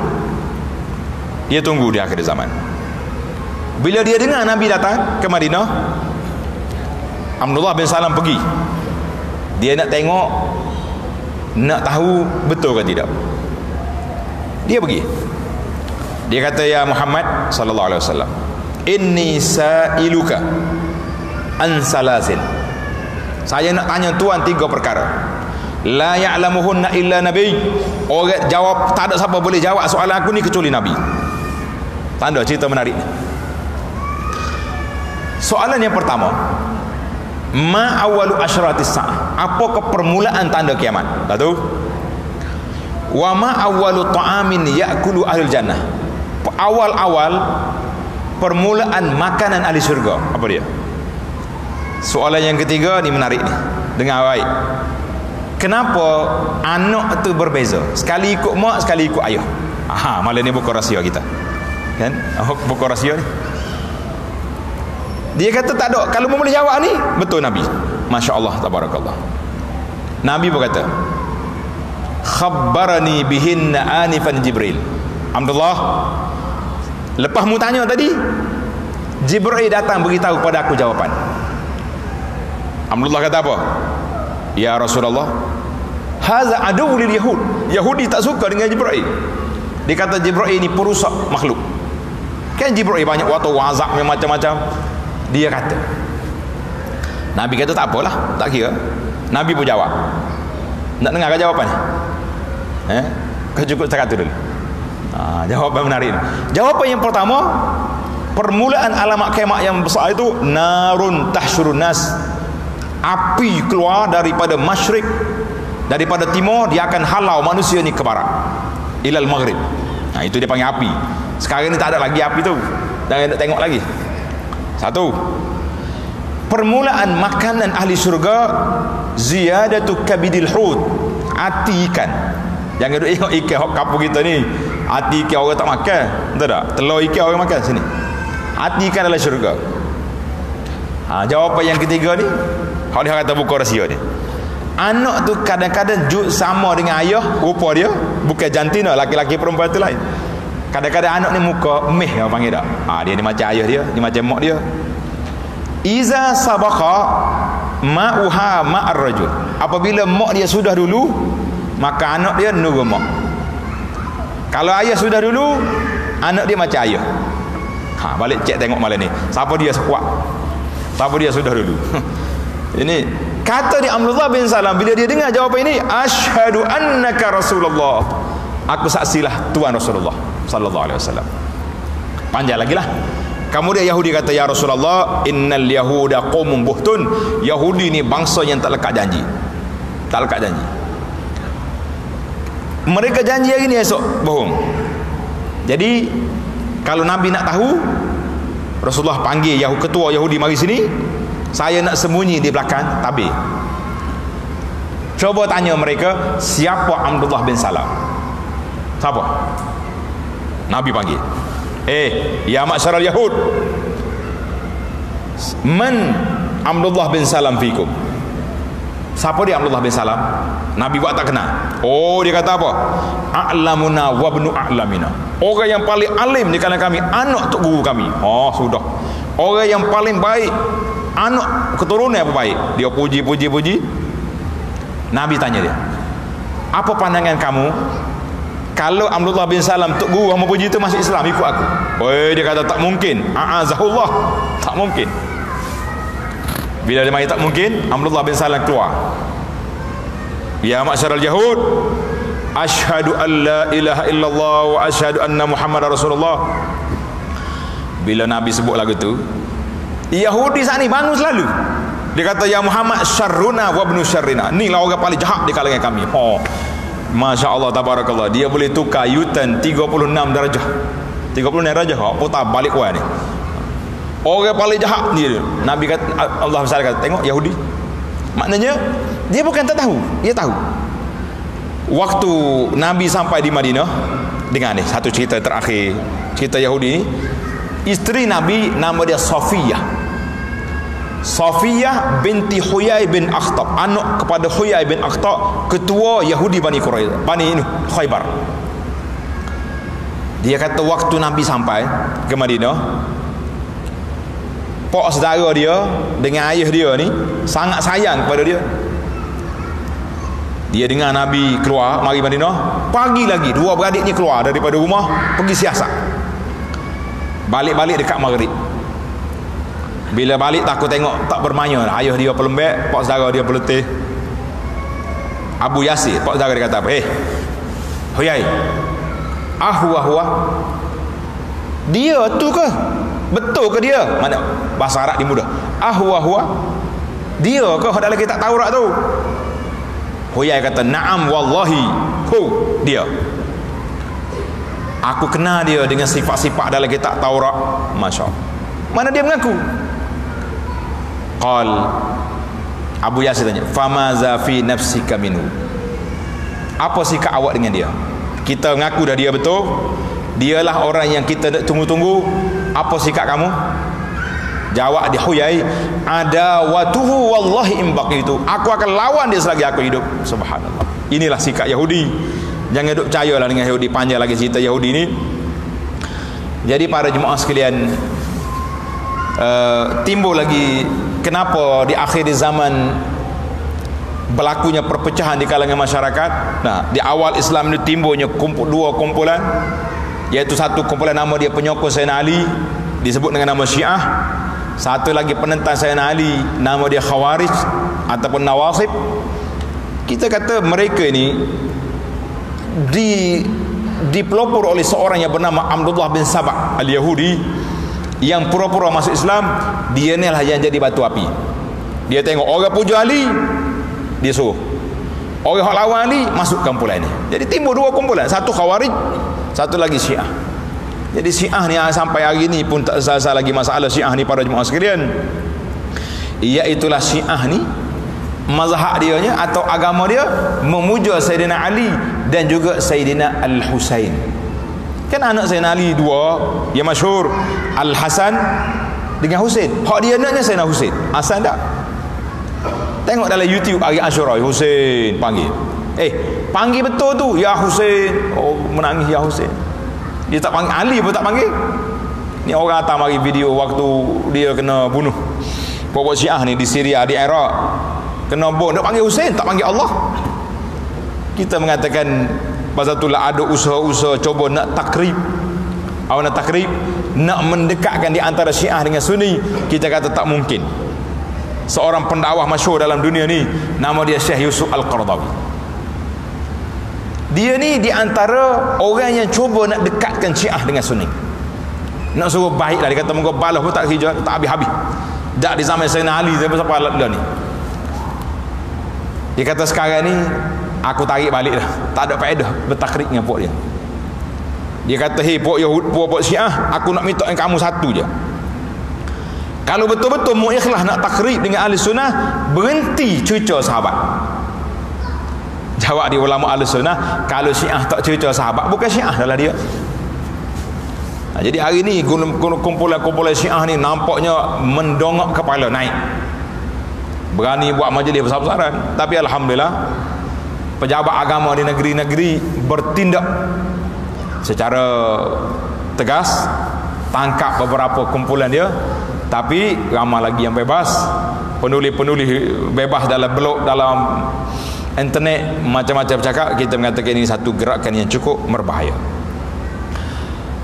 Dia tunggu di akhir zaman. Bila dia dengar Nabi datang ke Madinah Abdullah bin Salam pergi. Dia nak tengok nak tahu betul ke tidak. Dia pergi. Dia kata ya Muhammad sallallahu alaihi wasallam inni sa'iluka an salasin saya nak tanya tuan tiga perkara. La ya'lamuhunna illa nabi. Orang jawab tak ada siapa boleh jawab soalan aku ni kecuali nabi. Tanda cerita menarik ni. Soalan yang pertama. Ma awalu asyratis sa'ah? Apa kepermulaan tanda kiamat? Tahu. Wa ma awalu ta'amin ya'kulu ahlul jannah? Awal-awal permulaan makanan ahli syurga. Apa dia soalan yang ketiga ni menarik ni. Dengar baik. Kenapa anak tu berbeza? Sekali ikut mak sekali ikut ayah. Aha malam ni buka rahsia kita. Kan? Oh, buka rahsia ni. Dia kata tak ada. Kalau boleh jawab ni betul Nabi. Masya Allah Tabarakallah. Nabi berkata khabbarani bihinna anifan Jibril. Alhamdulillah. Lepas mu tanya tadi Jibril datang beritahu kepada aku jawapan Alhamdulillah kata apa? Ya Rasulullah. Haza adu lil Yahud. Yahudi tak suka dengan Jibril. Dia kata Jibril ini perusak makhluk. Kan Jibril banyak waktu wazak macam-macam. Dia kata Nabi kata tak apalah tak kira. Nabi pun jawab. Nak dengar ke jawapan? Eh? Kau cukup cakap tu dulu. Ha, jawapan menarik jawapan yang pertama permulaan alamat kiamat yang besar itu narun tahsyurun nas api keluar daripada masyrik daripada timur dia akan halau manusia ni ke barat ilal maghrib. Ha, itu dia panggil api. Sekarang ni tak ada lagi api tu. Jangan nak tengok lagi. Satu. Permulaan makanan ahli syurga ziyadatu kabidil hud. Hati ikan. Jangan duduk tengok ikan hok kapur kita ni. Hati ikan orang tak makan. Betul tak? Telur ikan orang makan sini. Hati ikan adalah syurga. Ha, jawapan yang ketiga ni hok dia kata buka rahsia ni anak tu kadang-kadang juk sama dengan ayah. Rupa dia bukan jantina laki-laki perempuan tu lain. Kadang-kadang anak ni muka meh orang panggil tak? Ha, dia ni macam ayah dia ni macam mak dia. Iza sabaqa ma'uha ma'ar rajul apabila mak dia sudah dulu maka anak dia nunggu mak. Kalau ayah sudah dulu anak dia macam ayah. Ha, balik cek tengok malam ni. Siapa dia sekuat? Siapa dia sudah dulu ini kata di Abdullah bin Salam bila dia dengar jawapan ini asyhadu annaka rasulullah. Aku saksilah tuan rasulullah sallallahu alaihi wasallam. Panjang lagi lah. Kemudian Yahudi kata ya Rasulullah innal yahuda qaumun buhtun. Yahudi ni bangsa yang tak lekat janji. Tak lekat janji. Mereka janji hari ni esok bohong. Jadi kalau Nabi nak tahu Rasulullah panggil Yahudi ketua Yahudi mari sini saya nak sembunyi di belakang tabir. Coba tanya mereka siapa Abdullah bin Salam? Siapa? Nabi panggil. Eh Ya masyarakat Yahud. Man Abdullah bin Salam fikum? Siapa dia Abdullah bin Salam? Nabi buat tak kenal? Oh dia kata apa? A'lamuna wabnu a'lamina. Orang yang paling alim di kalangan kami Anak tok guru kami. Oh sudah. Orang yang paling baik Anak keturunan apa baik Dia puji puji puji Nabi tanya dia Apa pandangan kamu kalau Abdullah bin Salam tok guru hamba puji itu masuk Islam ikut aku. Oi dia kata tak mungkin. A'azahullah. Tak mungkin. Bila dia mari tak mungkin, Abdullah bin Salam keluar. Ya ma'syaral yahud, asyhadu an la ilaha illallah wa asyhadu anna muhammadar rasulullah. Bila Nabi sebut lagu tu, Yahudi saat ni bangun selalu. Dia kata ya Muhammad syarruna wa ibnu syarrina. Inilah orang paling jahat di kalangan kami. Oh. Masya Allah tabarakallah dia boleh tukar yutan 36 darjah 36 darjah apa tak balik kuat ni orang paling jahat ni. Nabi kata Allah SWT kata tengok Yahudi maknanya dia bukan tak tahu dia tahu waktu Nabi sampai di Madinah dengan ni satu cerita terakhir cerita Yahudi ni isteri Nabi nama dia Sofiyah Safiyah binti Huyai bin Akhtab. Anak kepada Huyai bin Akhtab ketua Yahudi Bani Quraidah Bani ini Khaybar. Dia kata waktu Nabi sampai ke Madinah Pak saudara dia dengan ayah dia ni sangat sayang kepada dia. Dia dengan Nabi keluar mari Madinah pagi lagi dua beradik ni keluar daripada rumah pergi siasat. Balik-balik dekat maghrib bila balik takut tengok tak bermain. Ayah dia pelembek pak saudara dia peletih Abu Yasir pak saudara dia kata apa? Eh huyai ahwa ahwa dia tu ke? Betul ke dia? Mana? Bahasa Arab dia mudah ahwa ahwa dia ke? Dalam kitab Taurat tu. Huyai kata na'am wallahi. Hu dia. Aku kenal dia dengan sifat-sifat dalam kitab Taurat Masya Allah. Mana dia mengaku Qal. Abu Yasir tanya Famaza fi nafsika minhu? Apa sikap awak dengan dia? Kita mengaku dah dia betul Dialah orang yang kita tunggu-tunggu. Apa sikap kamu? Jawab dia huyai Ada watuhu wallahi imbak itu Aku akan lawan dia selagi aku hidup. Subhanallah. Inilah sikap Yahudi. Jangan duk percayalah dengan Yahudi. Panjang lagi cerita Yahudi ni. Jadi para jemaah sekalian uh, Timbul lagi kenapa di akhir zaman berlakunya perpecahan di kalangan masyarakat. Nah di awal Islam ini timbulnya kumpul, dua kumpulan iaitu satu kumpulan nama dia penyokong Sayyidina Ali disebut dengan nama Syiah. Satu lagi penentang Sayyidina Ali nama dia Khawarij ataupun Nawasib. Kita kata mereka ini di dipelopor oleh seorang yang bernama Abdullah bin Sabah al-Yahudi yang pura-pura masuk Islam dia ni lah yang jadi batu api. Dia tengok orang puja Ali dia suruh. Orang yang lawan Ali masuk kumpulan ni. Jadi timbul dua kumpulan. Satu khawarij satu lagi syiah. Jadi syiah ni ah, sampai hari ni pun tak selesai lagi masalah syiah ni para jemaah sekalian. Iaitulah syiah ni mazhab dia nya atau agama dia memuja Sayyidina Ali dan juga Sayyidina Al-Husain Kan anak saya Ali dua yang masyhur Al Hasan dengan Husain. Hak dia anaknya Sayyidina Husain. Hasan tak? Tengok dalam YouTube hari Asyura Husain panggil. Eh, panggil betul tu ya Husain. Oh, menangis ya Husain. Dia tak panggil Ali pun tak panggil. Ni orang atas mari video waktu dia kena bunuh. Pokok Syiah ni di Syria, di Iraq. Kena bom, dia panggil Husain, tak panggil Allah. Kita mengatakan Pasal itulah ada usaha-usaha cuba nak takrib. Awak nak takrib? Nak mendekatkan di antara syiah dengan sunni Kita kata tak mungkin. Seorang pendakwah masyur dalam dunia ni Nama dia Syekh Yusuf Al-Qardawi Dia ni di antara orang yang cuba nak dekatkan syiah dengan sunni. Nak suruh baik lah Dia kata moga balas pun tak hijau Tak habis-habis. Tak di zaman Sayyidina Ali Siapa-siapa lah ni? Dia kata sekarang ni aku tarik balik dah. Tak ada faedah bertakrib dengan puak dia. Dia kata hei puak Yahud puak, puak Syiah aku nak minta dengan kamu satu je. Kalau betul-betul mu ikhlas nak takrib dengan ahli sunnah berhenti cuca sahabat. Jawab dia ulama ahli sunnah kalau Syiah tak cuca sahabat bukan Syiah adalah dia. Nah, jadi hari ni kumpulan-kumpulan Syiah ni nampaknya mendongak kepala naik. Berani buat majlis besar-besaran. Tapi Alhamdulillah pejabat agama di negeri-negeri bertindak secara tegas tangkap beberapa kumpulan dia tapi ramai lagi yang bebas. Penulis-penulis bebas dalam blog dalam internet macam-macam cakap kita mengatakan ini satu gerakan yang cukup berbahaya.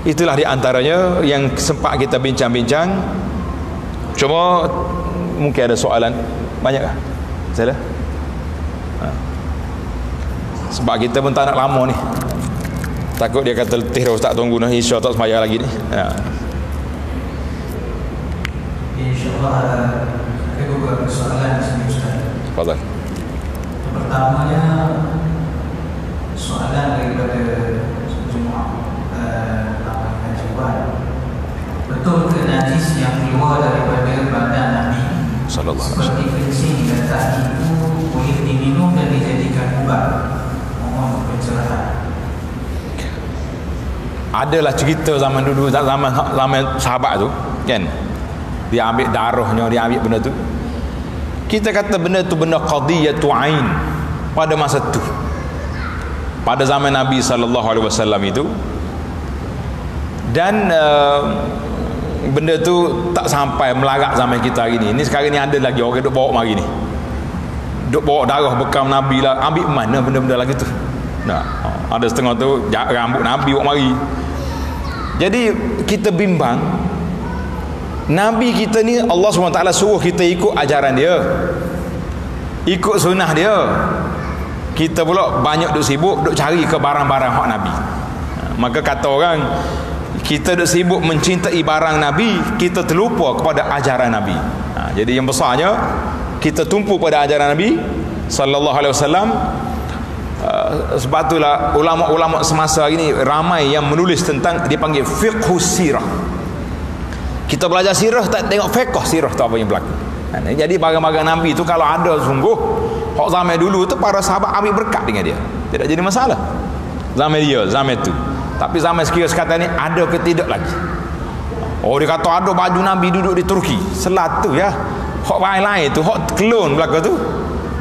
Itulah di antaranya yang sempat kita bincang-bincang. Cuma mungkin ada soalan. Banyak saya sebab kita pun tak nak lama ni. Takut dia kata letih dah ustaz tunggu ni insya tak semaya lagi ni. Ya. insyaAllah ada beberapa soalan di sini ustaz. Fadal. yang pertamanya soalan daripada Jumaat uh, betul ke najis yang keluar daripada badan Nabi? Sallallahu seperti kencing dan tadi itu boleh diminum dan dijadikan ubat adalah cerita zaman dulu zaman zaman sahabat tu kan? Dia ambil darahnya dia ambil benda tu. Kita kata benda tu benda qadiyatu ain pada masa tu. Pada zaman Nabi sallallahu alaihi wasallam itu. Dan uh, benda tu tak sampai melarat zaman kita hari ni. Ni sekarang ni ada lagi orang duk bawa mari ni. Duk bawa darah bekam Nabi lah. Ambil mana benda-benda lagi tu nah ada setengah tu rambut Nabi bawa mari. Jadi kita bimbang Nabi kita ni Allah SWT suruh kita ikut ajaran dia. Ikut sunnah dia. Kita pula banyak duk sibuk duk cari ke barang-barang hak Nabi. Maka kata orang kita duk sibuk mencintai barang Nabi kita terlupa kepada ajaran Nabi. Jadi yang besarnya kita tumpu pada ajaran Nabi sallallahu alaihi wasallam sebab itulah ulama-ulama semasa ini ramai yang menulis tentang dia panggil fiqh sirah kita belajar sirah tak tengok fiqh sirah tu apa yang berlaku ha, jadi barang-barang Nabi itu kalau ada sungguh Hak zaman dulu tu para sahabat ambil berkat dengan dia. Tidak jadi masalah. Zaman dia, zaman tu. Tapi zaman sekarang sekarang ni ada ke tidak lagi. Oh dia kata ada baju Nabi duduk di Turki. Selatu ya. Hak lain-lain tu, hak kelon belaka tu.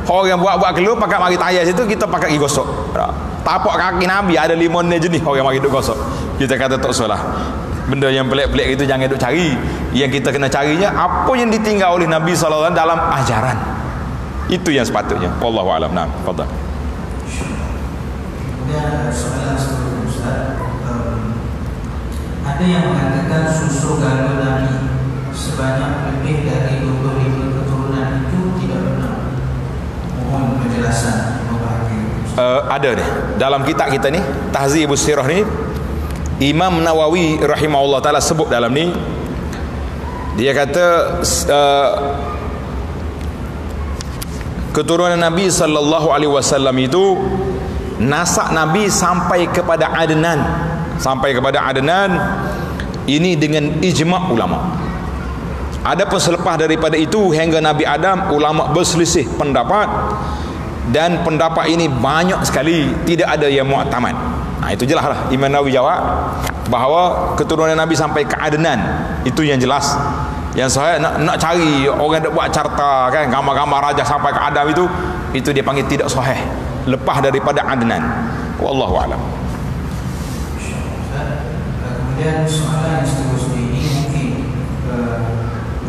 Orang buat-buat kelon pakai mari tayar situ kita pakai pergi gosok. Tapak kaki Nabi ada lima jenis orang mari duk gosok. Kita kata tak salah. Benda yang pelik-pelik itu jangan duk cari. Yang kita kena carinya apa yang ditinggal oleh Nabi SAW dalam ajaran. Itu yang sepatutnya. Wallahu a'lam. Naam. Fadal. Ada yang mengatakan susu gagal Nabi sebanyak lebih dari 25 penjelasan. Uh, ada ni. Dalam kitab kita ni Tahzibus Sirah ni Imam Nawawi rahimahullah taala sebut dalam ni dia kata uh, keturunan Nabi sallallahu alaihi wasallam itu nasab Nabi sampai kepada Adnan. Sampai kepada Adnan ini dengan ijma' ulama. Adapun selepas daripada itu hingga Nabi Adam ulama berselisih pendapat dan pendapat ini banyak sekali tidak ada yang mu'tamad. Nah itu jelas lah. Imam Nawawi jawab bahawa keturunan Nabi sampai ke Adnan itu yang jelas. Yang saya nak nak cari orang yang buat carta kan gambar-gambar raja sampai ke Adam itu itu dia panggil tidak sahih. Lepas daripada Adnan. Wallahu alam. Kemudian soalan seterusnya ini mungkin uh,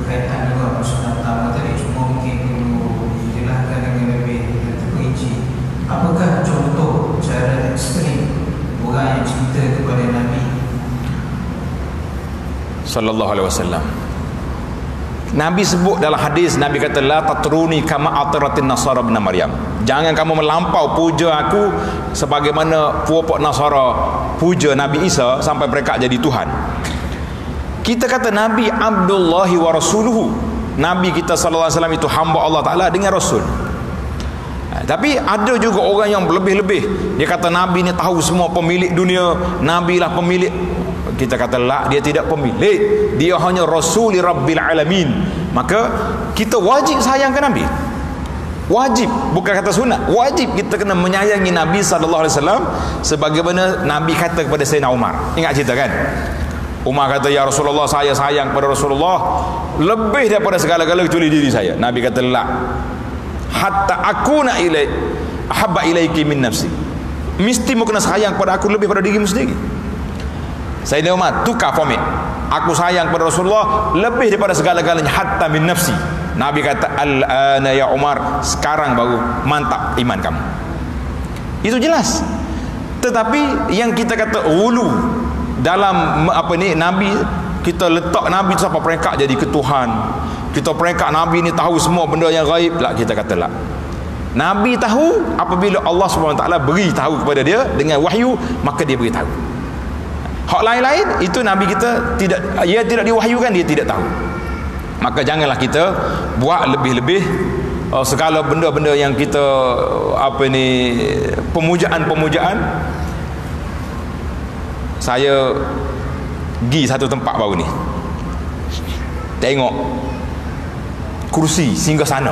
berkaitan juga soalan pertama tadi cuma mungkin perlu dijelaskan dengan lebih terperinci apakah contoh cara ekstrim orang yang cerita kepada Nabi sallallahu alaihi wasallam Nabi sebut dalam hadis Nabi kata la tatruni kama ataratin nasara bin Maryam. Jangan kamu melampau puja aku sebagaimana puak Nasara puja Nabi Isa sampai mereka jadi Tuhan. Kita kata Nabi Abdullah wa rasuluhu. Nabi kita sallallahu alaihi wasallam itu hamba Allah Taala dengan rasul. Tapi ada juga orang yang lebih-lebih. Dia kata Nabi ni tahu semua pemilik dunia. Nabi lah pemilik. Kita kata la dia tidak pemilik. Dia hanya rasuli rabbil alamin. Maka kita wajib sayang ke nabi? Wajib. Bukan kata sunat. Wajib kita kena menyayangi nabi wasallam sebagaimana nabi kata kepada sayyidina umar. Ingat cerita kan? Umar kata ya Rasulullah saya sayang kepada Rasulullah. Lebih daripada segala-galanya kecuali diri saya. Nabi kata la hatta aku nak ilai habba ilaiki min nafsi. Mesti mu kena sayang kepada aku lebih pada dirimu sendiri. Sayyidina Umar tukar format. Aku sayang kepada Rasulullah lebih daripada segala-galanya hatta min nafsi. Nabi kata al-ana ya Umar. Sekarang baru mantap iman kamu. Itu jelas. Tetapi yang kita kata ulu dalam apa ni Nabi kita letak Nabi siapa? Peringkat jadi ketuhan kita peringkat Nabi ni tahu semua benda yang gaib. Lah kita kata lah. Nabi tahu apabila Allah SWT beri tahu kepada dia dengan wahyu maka dia beritahu. Hak lain-lain itu Nabi kita tidak ia tidak diwahyukan dia tidak tahu. Maka janganlah kita buat lebih-lebih uh, segala benda-benda yang kita apa ni pemujaan-pemujaan. Saya pergi satu tempat baru ni. Tengok kursi singgah sana.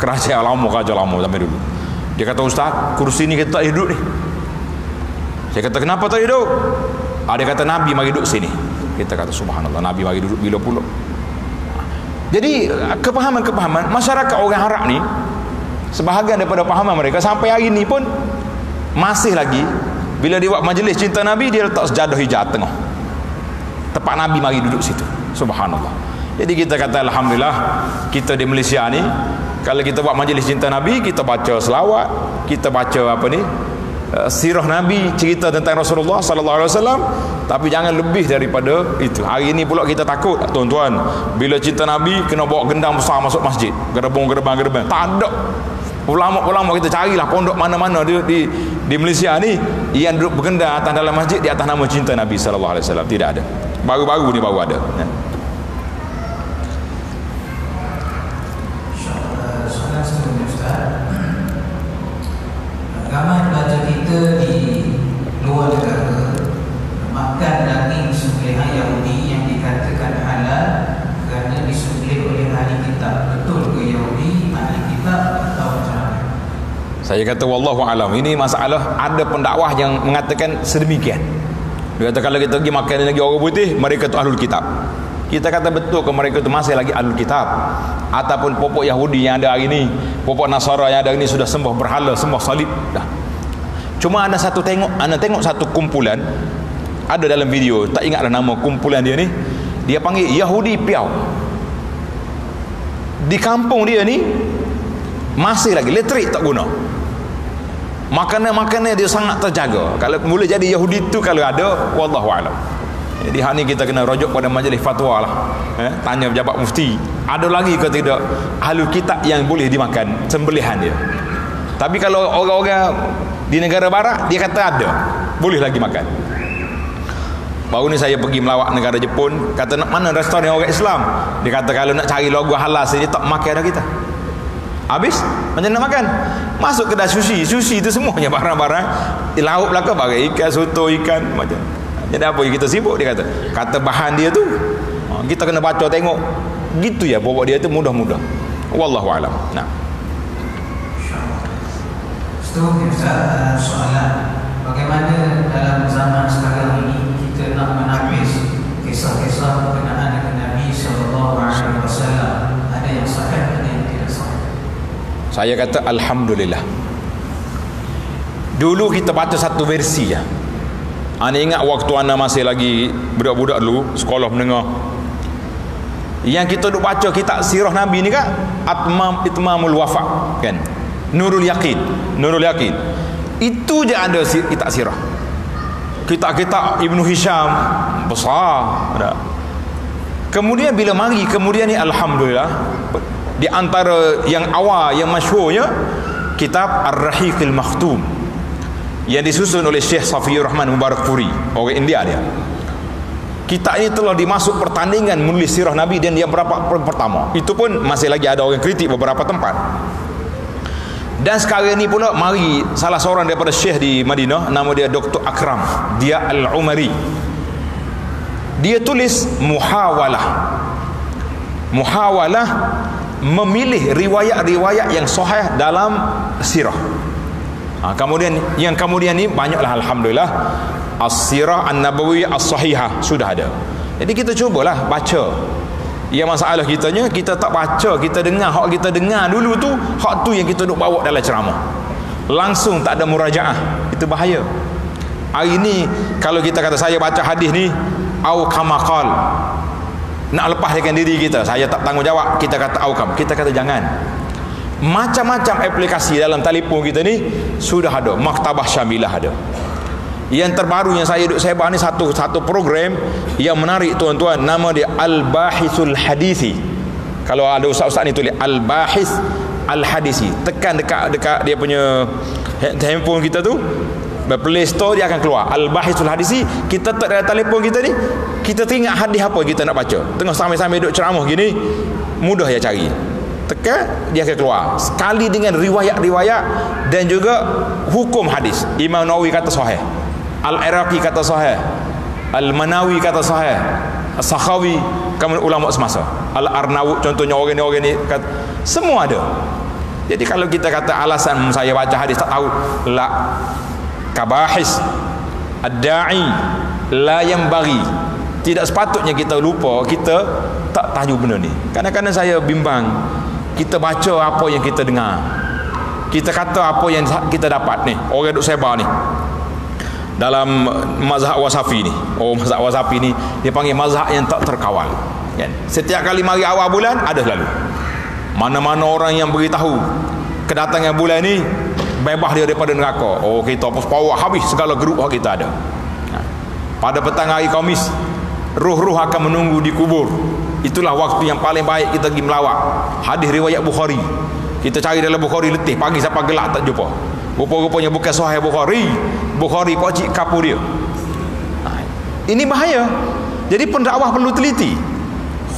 Kerajaan lama kerajaan lama sampai dulu. Dia kata ustaz kursi ni kita tak hidup ni. Saya kata kenapa tak hidup? Ada ah, kata Nabi mari duduk sini. kita kata subhanallah Nabi bagi duduk bila pula? Jadi kepahaman-kepahaman masyarakat orang Arab ni sebahagian daripada pahaman mereka sampai hari ni pun masih lagi bila dia buat majlis cinta Nabi dia letak sejadah hijab tengah. Tempat Nabi mari duduk situ. Subhanallah jadi kita kata Alhamdulillah kita di Malaysia ni kalau kita buat majlis cinta Nabi kita baca selawat kita baca apa ni uh, sirah Nabi cerita tentang Rasulullah sallallahu alaihi wasallam. Tapi jangan lebih daripada itu. Hari ini pula kita takut tuan-tuan. Bila cinta Nabi kena bawa gendang besar masuk masjid. Gerbong gerbang gerbang tak ada. Ulama-ulama kita carilah pondok mana-mana di, di di Malaysia ni. Yang duduk bergendang atas dalam masjid di atas nama cinta Nabi sallallahu alaihi wasallam. Tidak ada. Baru-baru ni baru ada. ya. Ramai pelajar kita di luar negara makan daging sembelihan Yahudi yang dikatakan halal kerana disembelih oleh ahli kitab. Betul ke Yahudi ahli kitab atau macam mana? Saya kata wallahu alam. Ini masalah ada pendakwah yang mengatakan sedemikian. Dia kata kalau kita pergi makan lagi orang putih, mereka tu ahlul kitab. Kita kata betul ke mereka tu masih lagi ahlul kitab ataupun popok Yahudi yang ada hari ini, popok Nasara yang ada hari ini sudah sembah berhala, sembah salib dah. Cuma ada satu tengok, anda tengok satu kumpulan ada dalam video, tak ingatlah nama kumpulan dia ni. Dia panggil Yahudi Piau. Di kampung dia ni masih lagi elektrik tak guna. Makanan-makanan dia sangat terjaga. Kalau mula jadi Yahudi tu kalau ada, wallahu alam. Jadi hari ni kita kena rujuk pada majlis fatwa lah. Eh, tanya pejabat mufti. Ada lagi ke tidak ahli kitab yang boleh dimakan sembelihan dia. Tapi kalau orang-orang di negara barat dia kata ada. Boleh lagi makan. Baru ni saya pergi melawat negara Jepun, kata nak mana restoran orang Islam? Dia kata kalau nak cari logo halal saja tak makan dah kita. Habis macam nak makan? Masuk kedai sushi, sushi tu semuanya barang-barang di laut belaka bagi ikan, soto, ikan macam. Jadi apa kita sibuk dia kata? Kata bahan dia tu ha, kita kena baca tengok. Gitu ya bawa dia tu mudah-mudah. Wallahu alam. Nah. Ustaz, soalan Bagaimana dalam zaman sekarang ini kita nak menapis kisah-kisah berkenaan dengan Nabi SAW Ada yang sahih, ada yang tidak sahih Saya kata alhamdulillah. Dulu kita baca satu versi ya. Ana ingat waktu ana masih lagi budak-budak dulu sekolah menengah. Yang kita duk baca kitab sirah Nabi ni kan Atmam Itmamul Wafa kan. Nurul Yaqin, Nurul Yaqin. Itu je ada kitab sirah. Kitab-kitab Ibnu Hisham besar ada. Kemudian bila mari kemudian ni alhamdulillah di antara yang awal yang masyhurnya kitab Ar-Rahiqil Makhtum yang disusun oleh Syekh Safiyur Rahman Mubarak Puri. Orang India dia. Kitab ini telah dimasuk pertandingan menulis sirah Nabi dan yang berapa pertama. Itu pun masih lagi ada orang kritik beberapa tempat. Dan sekarang ni pula mari salah seorang daripada Syekh di Madinah nama dia Dr. Akram. Dia Al-Umari. Dia tulis muhawalah. Muhawalah memilih riwayat-riwayat yang sahih dalam sirah. Ha, kemudian yang kemudian ni banyaklah Alhamdulillah. As-sirah an-nabawiyah as-sahihah sudah ada. Jadi kita cubalah baca. Yang masalah kitanya kita tak baca kita dengar. Hak kita dengar dulu tu hak tu yang kita duk bawa dalam ceramah. Langsung tak ada murajaah. Itu bahaya. Hari ni kalau kita kata saya baca hadis ni au kamakal nak lepaskan diri kita. Saya tak tanggungjawab. Kita kata aukam kita kata jangan. Macam-macam aplikasi dalam telefon kita ni sudah ada. Maktabah syamilah ada. Yang terbaru yang saya duk sebar ni satu satu program yang menarik tuan-tuan. Nama dia Al-Bahithul Hadisi. Kalau ada ustaz-ustaz ni tulis Al-Bahith Al-Hadisi. Tekan dekat dekat dia punya handphone kita tu Play Store dia akan keluar. Al-Bahithul Hadisi kita tak dalam telefon kita ni kita teringat hadis apa kita nak baca. Tengah sambil-sambil duduk ceramah gini mudah ya cari. Tekan dia akan keluar. Sekali dengan riwayat-riwayat dan juga hukum hadis. Imam Nawawi kata sahih. Al-Iraqi kata sahih. Al-Manawi kata sahih. As-Sakhawi kemudian ulama semasa. Al-Arnawud contohnya orang ni orang ni kata, semua ada. Jadi kalau kita kata alasan saya baca hadis tak tahu la kabahis ad-da'i la yang bagi tidak sepatutnya kita lupa kita tak tahu benda ni. Kadang-kadang saya bimbang kita baca apa yang kita dengar. Kita kata apa yang kita dapat ni. Orang duk sebar ni. Dalam mazhab wasafi ni. Oh mazhab wasafi ni dia panggil mazhab yang tak terkawal. Kan? Setiap kali mari awal bulan ada selalu. Mana-mana orang yang beritahu kedatangan bulan ni bebas dia daripada neraka oh kita apa power habis segala geruk yang kita ada ha. pada petang hari Khamis Ruh-ruh akan menunggu di kubur. Itulah waktu yang paling baik kita pergi melawat. Hadis riwayat Bukhari. Kita cari dalam Bukhari letih pagi sampai gelap tak jumpa. Rupa-rupanya bukan sahih Bukhari. Bukhari pocik kapu dia. Ha, ini bahaya. Jadi pendakwah perlu teliti.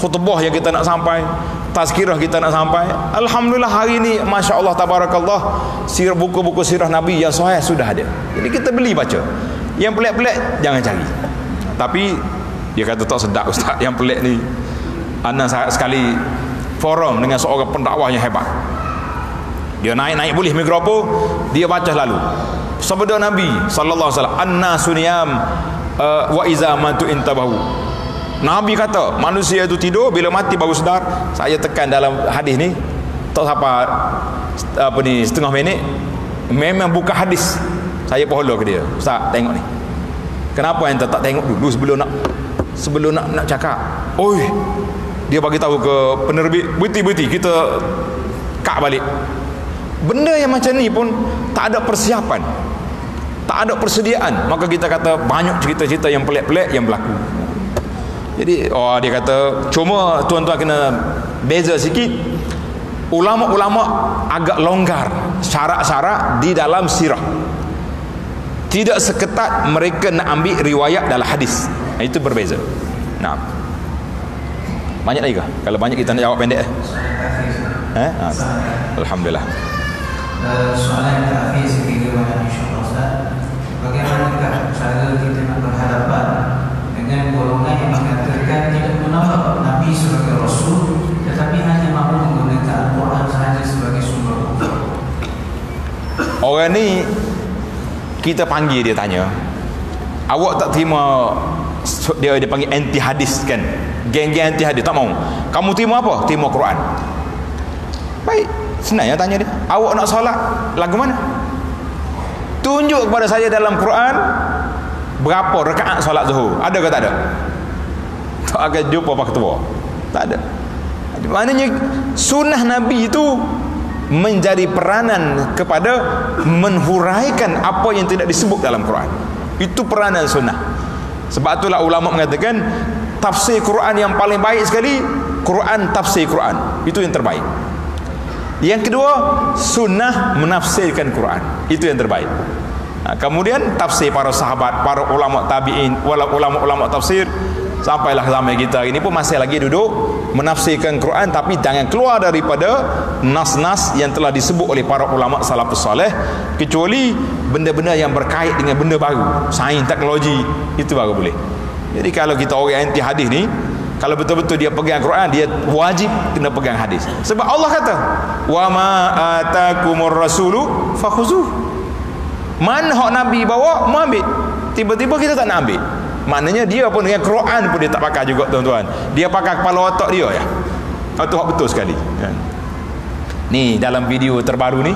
Khutbah yang kita nak sampai, tazkirah kita nak sampai. Alhamdulillah hari ini Masya Allah Tabarakallah buku-buku sirah Nabi yang sahih sudah ada. Jadi kita beli baca. Yang pelik-pelik jangan cari. Tapi dia kata tak sedap ustaz yang pelik ni Ana sekali forum dengan seorang pendakwah yang hebat dia naik-naik boleh mikrofon dia baca lalu sabda Nabi sallallahu alaihi wasallam anna suniyam uh, wa iza matu intabahu Nabi kata manusia itu tidur bila mati baru sedar. Saya tekan dalam hadis ni tak siapa apa ni setengah minit memang buka hadis. Saya pohon ke dia Ustaz tengok ni. Kenapa yang tak tengok dulu sebelum nak sebelum nak nak cakap? Oi dia bagi tahu ke penerbit berhenti-berhenti kita kak balik. Benda yang macam ni pun tak ada persiapan tak ada persediaan. Maka kita kata banyak cerita-cerita yang pelik-pelik yang berlaku jadi oh dia kata cuma tuan-tuan kena beza sikit ulama-ulama agak longgar syarat-syarat di dalam sirah tidak seketat mereka nak ambil riwayat dalam hadis itu berbeza nah banyak lagi kah? kalau banyak kita nak jawab pendek eh? eh? Ha. Alhamdulillah uh, soalan yang insyaAllah Ustaz bagaimanakah cara kita nak berhadapan dengan golongan yang mengatakan tidak menolak Nabi sebagai Rasul tetapi hanya mahu menggunakan Al-Quran sahaja sebagai sumber orang ni kita panggil dia tanya. Awak tak terima dia dia panggil anti hadis kan? Geng-geng anti hadis tak mau kamu terima apa? Terima Quran. Baik senang ya tanya dia. Awak nak solat lagu mana? Tunjuk kepada saya dalam Quran berapa rakaat solat zuhur. Ada ke tak ada tak akan jumpa pak ketua tak ada. Maknanya sunnah Nabi itu menjadi peranan kepada menhuraikan apa yang tidak disebut dalam Quran. Itu peranan sunnah. Sebab itulah ulama mengatakan tafsir Quran yang paling baik sekali Quran tafsir Quran. Itu yang terbaik. Yang kedua sunnah menafsirkan Quran. Itu yang terbaik. Nah, kemudian tafsir para sahabat para ulama tabi'in ulama-ulama tafsir sampailah zaman kita ini pun masih lagi duduk menafsirkan Quran tapi jangan keluar daripada nas-nas yang telah disebut oleh para ulama salafus soleh kecuali benda-benda yang berkait dengan benda baru. Sains teknologi itu baru boleh. Jadi kalau kita orang anti hadis ni kalau betul-betul dia pegang Quran dia wajib kena pegang hadis. Sebab Allah kata wa ma atakumur rasulu fakhuzuh mana hak nabi bawa mau ambil. Tiba-tiba kita tak nak ambil maknanya dia pun dengan Quran pun dia tak pakai juga tuan-tuan. Dia pakai kepala otak dia ya. Itu hak betul sekali kan? ni dalam video terbaru ni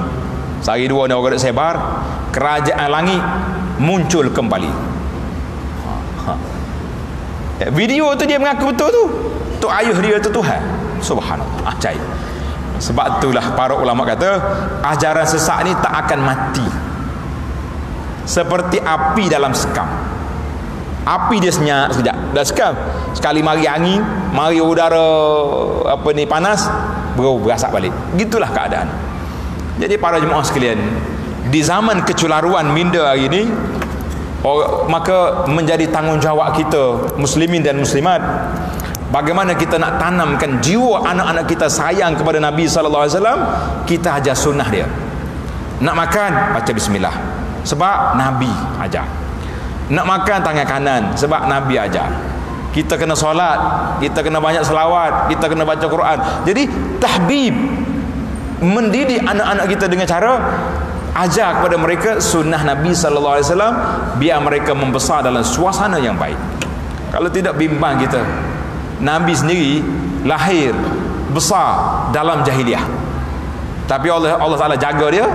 sehari dua ni orang sebar kerajaan langit muncul kembali. Ha, ha. Eh, video tu dia mengaku betul tu. Tu ayuh dia tu Tuhan. Subhanallah ajaib. Sebab itulah para ulama kata ajaran sesak ni tak akan mati. Seperti api dalam sekam api dia senyap sekejap. Dah sekam. Sekali mari angin mari udara apa ni panas baru berasak balik. Gitulah keadaan. Jadi para jemaah sekalian di zaman kecularuan minda hari ini maka menjadi tanggungjawab kita muslimin dan muslimat bagaimana kita nak tanamkan jiwa anak-anak kita sayang kepada Nabi wasallam kita ajar sunnah dia. Nak makan baca bismillah. Sebab Nabi ajar nak makan tangan kanan sebab Nabi ajar. Kita kena solat kita kena banyak selawat kita kena baca Quran. Jadi tahbib mendidik anak-anak kita dengan cara ajar kepada mereka sunnah Nabi sallallahu alaihi wasallam biar mereka membesar dalam suasana yang baik. Kalau tidak bimbang kita. Nabi sendiri lahir besar dalam jahiliah. Tapi Allah Allah Taala jaga dia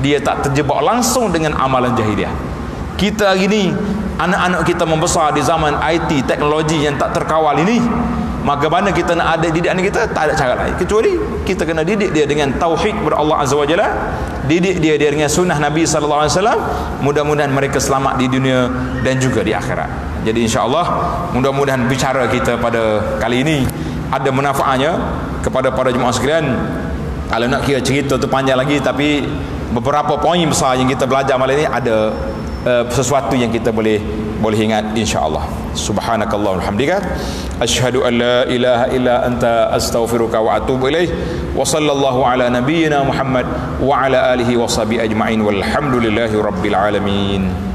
dia tak terjebak langsung dengan amalan jahiliah kita hari ni anak-anak kita membesar di zaman IT teknologi yang tak terkawal ini maka mana kita nak ada didik anak kita? Tak ada cara lain. Kecuali kita kena didik dia dengan tauhid kepada Allah Azza wa Jalla didik dia dengan sunnah Nabi sallallahu alaihi wasallam mudah-mudahan mereka selamat di dunia dan juga di akhirat. Jadi insya-Allah mudah-mudahan bicara kita pada kali ini ada manfaatnya kepada para jemaah sekalian. Kalau nak kira cerita tu panjang lagi tapi beberapa poin besar yang kita belajar malam ini ada uh, sesuatu yang kita boleh boleh ingat insyaallah. Subhanakallah walhamdulillah asyhadu an la ilaha illa anta astaghfiruka wa atubu ilaih wa sallallahu ala nabiyyina muhammad wa ala alihi wa sahbihi ajma'in. Walhamdulillahi rabbil alamin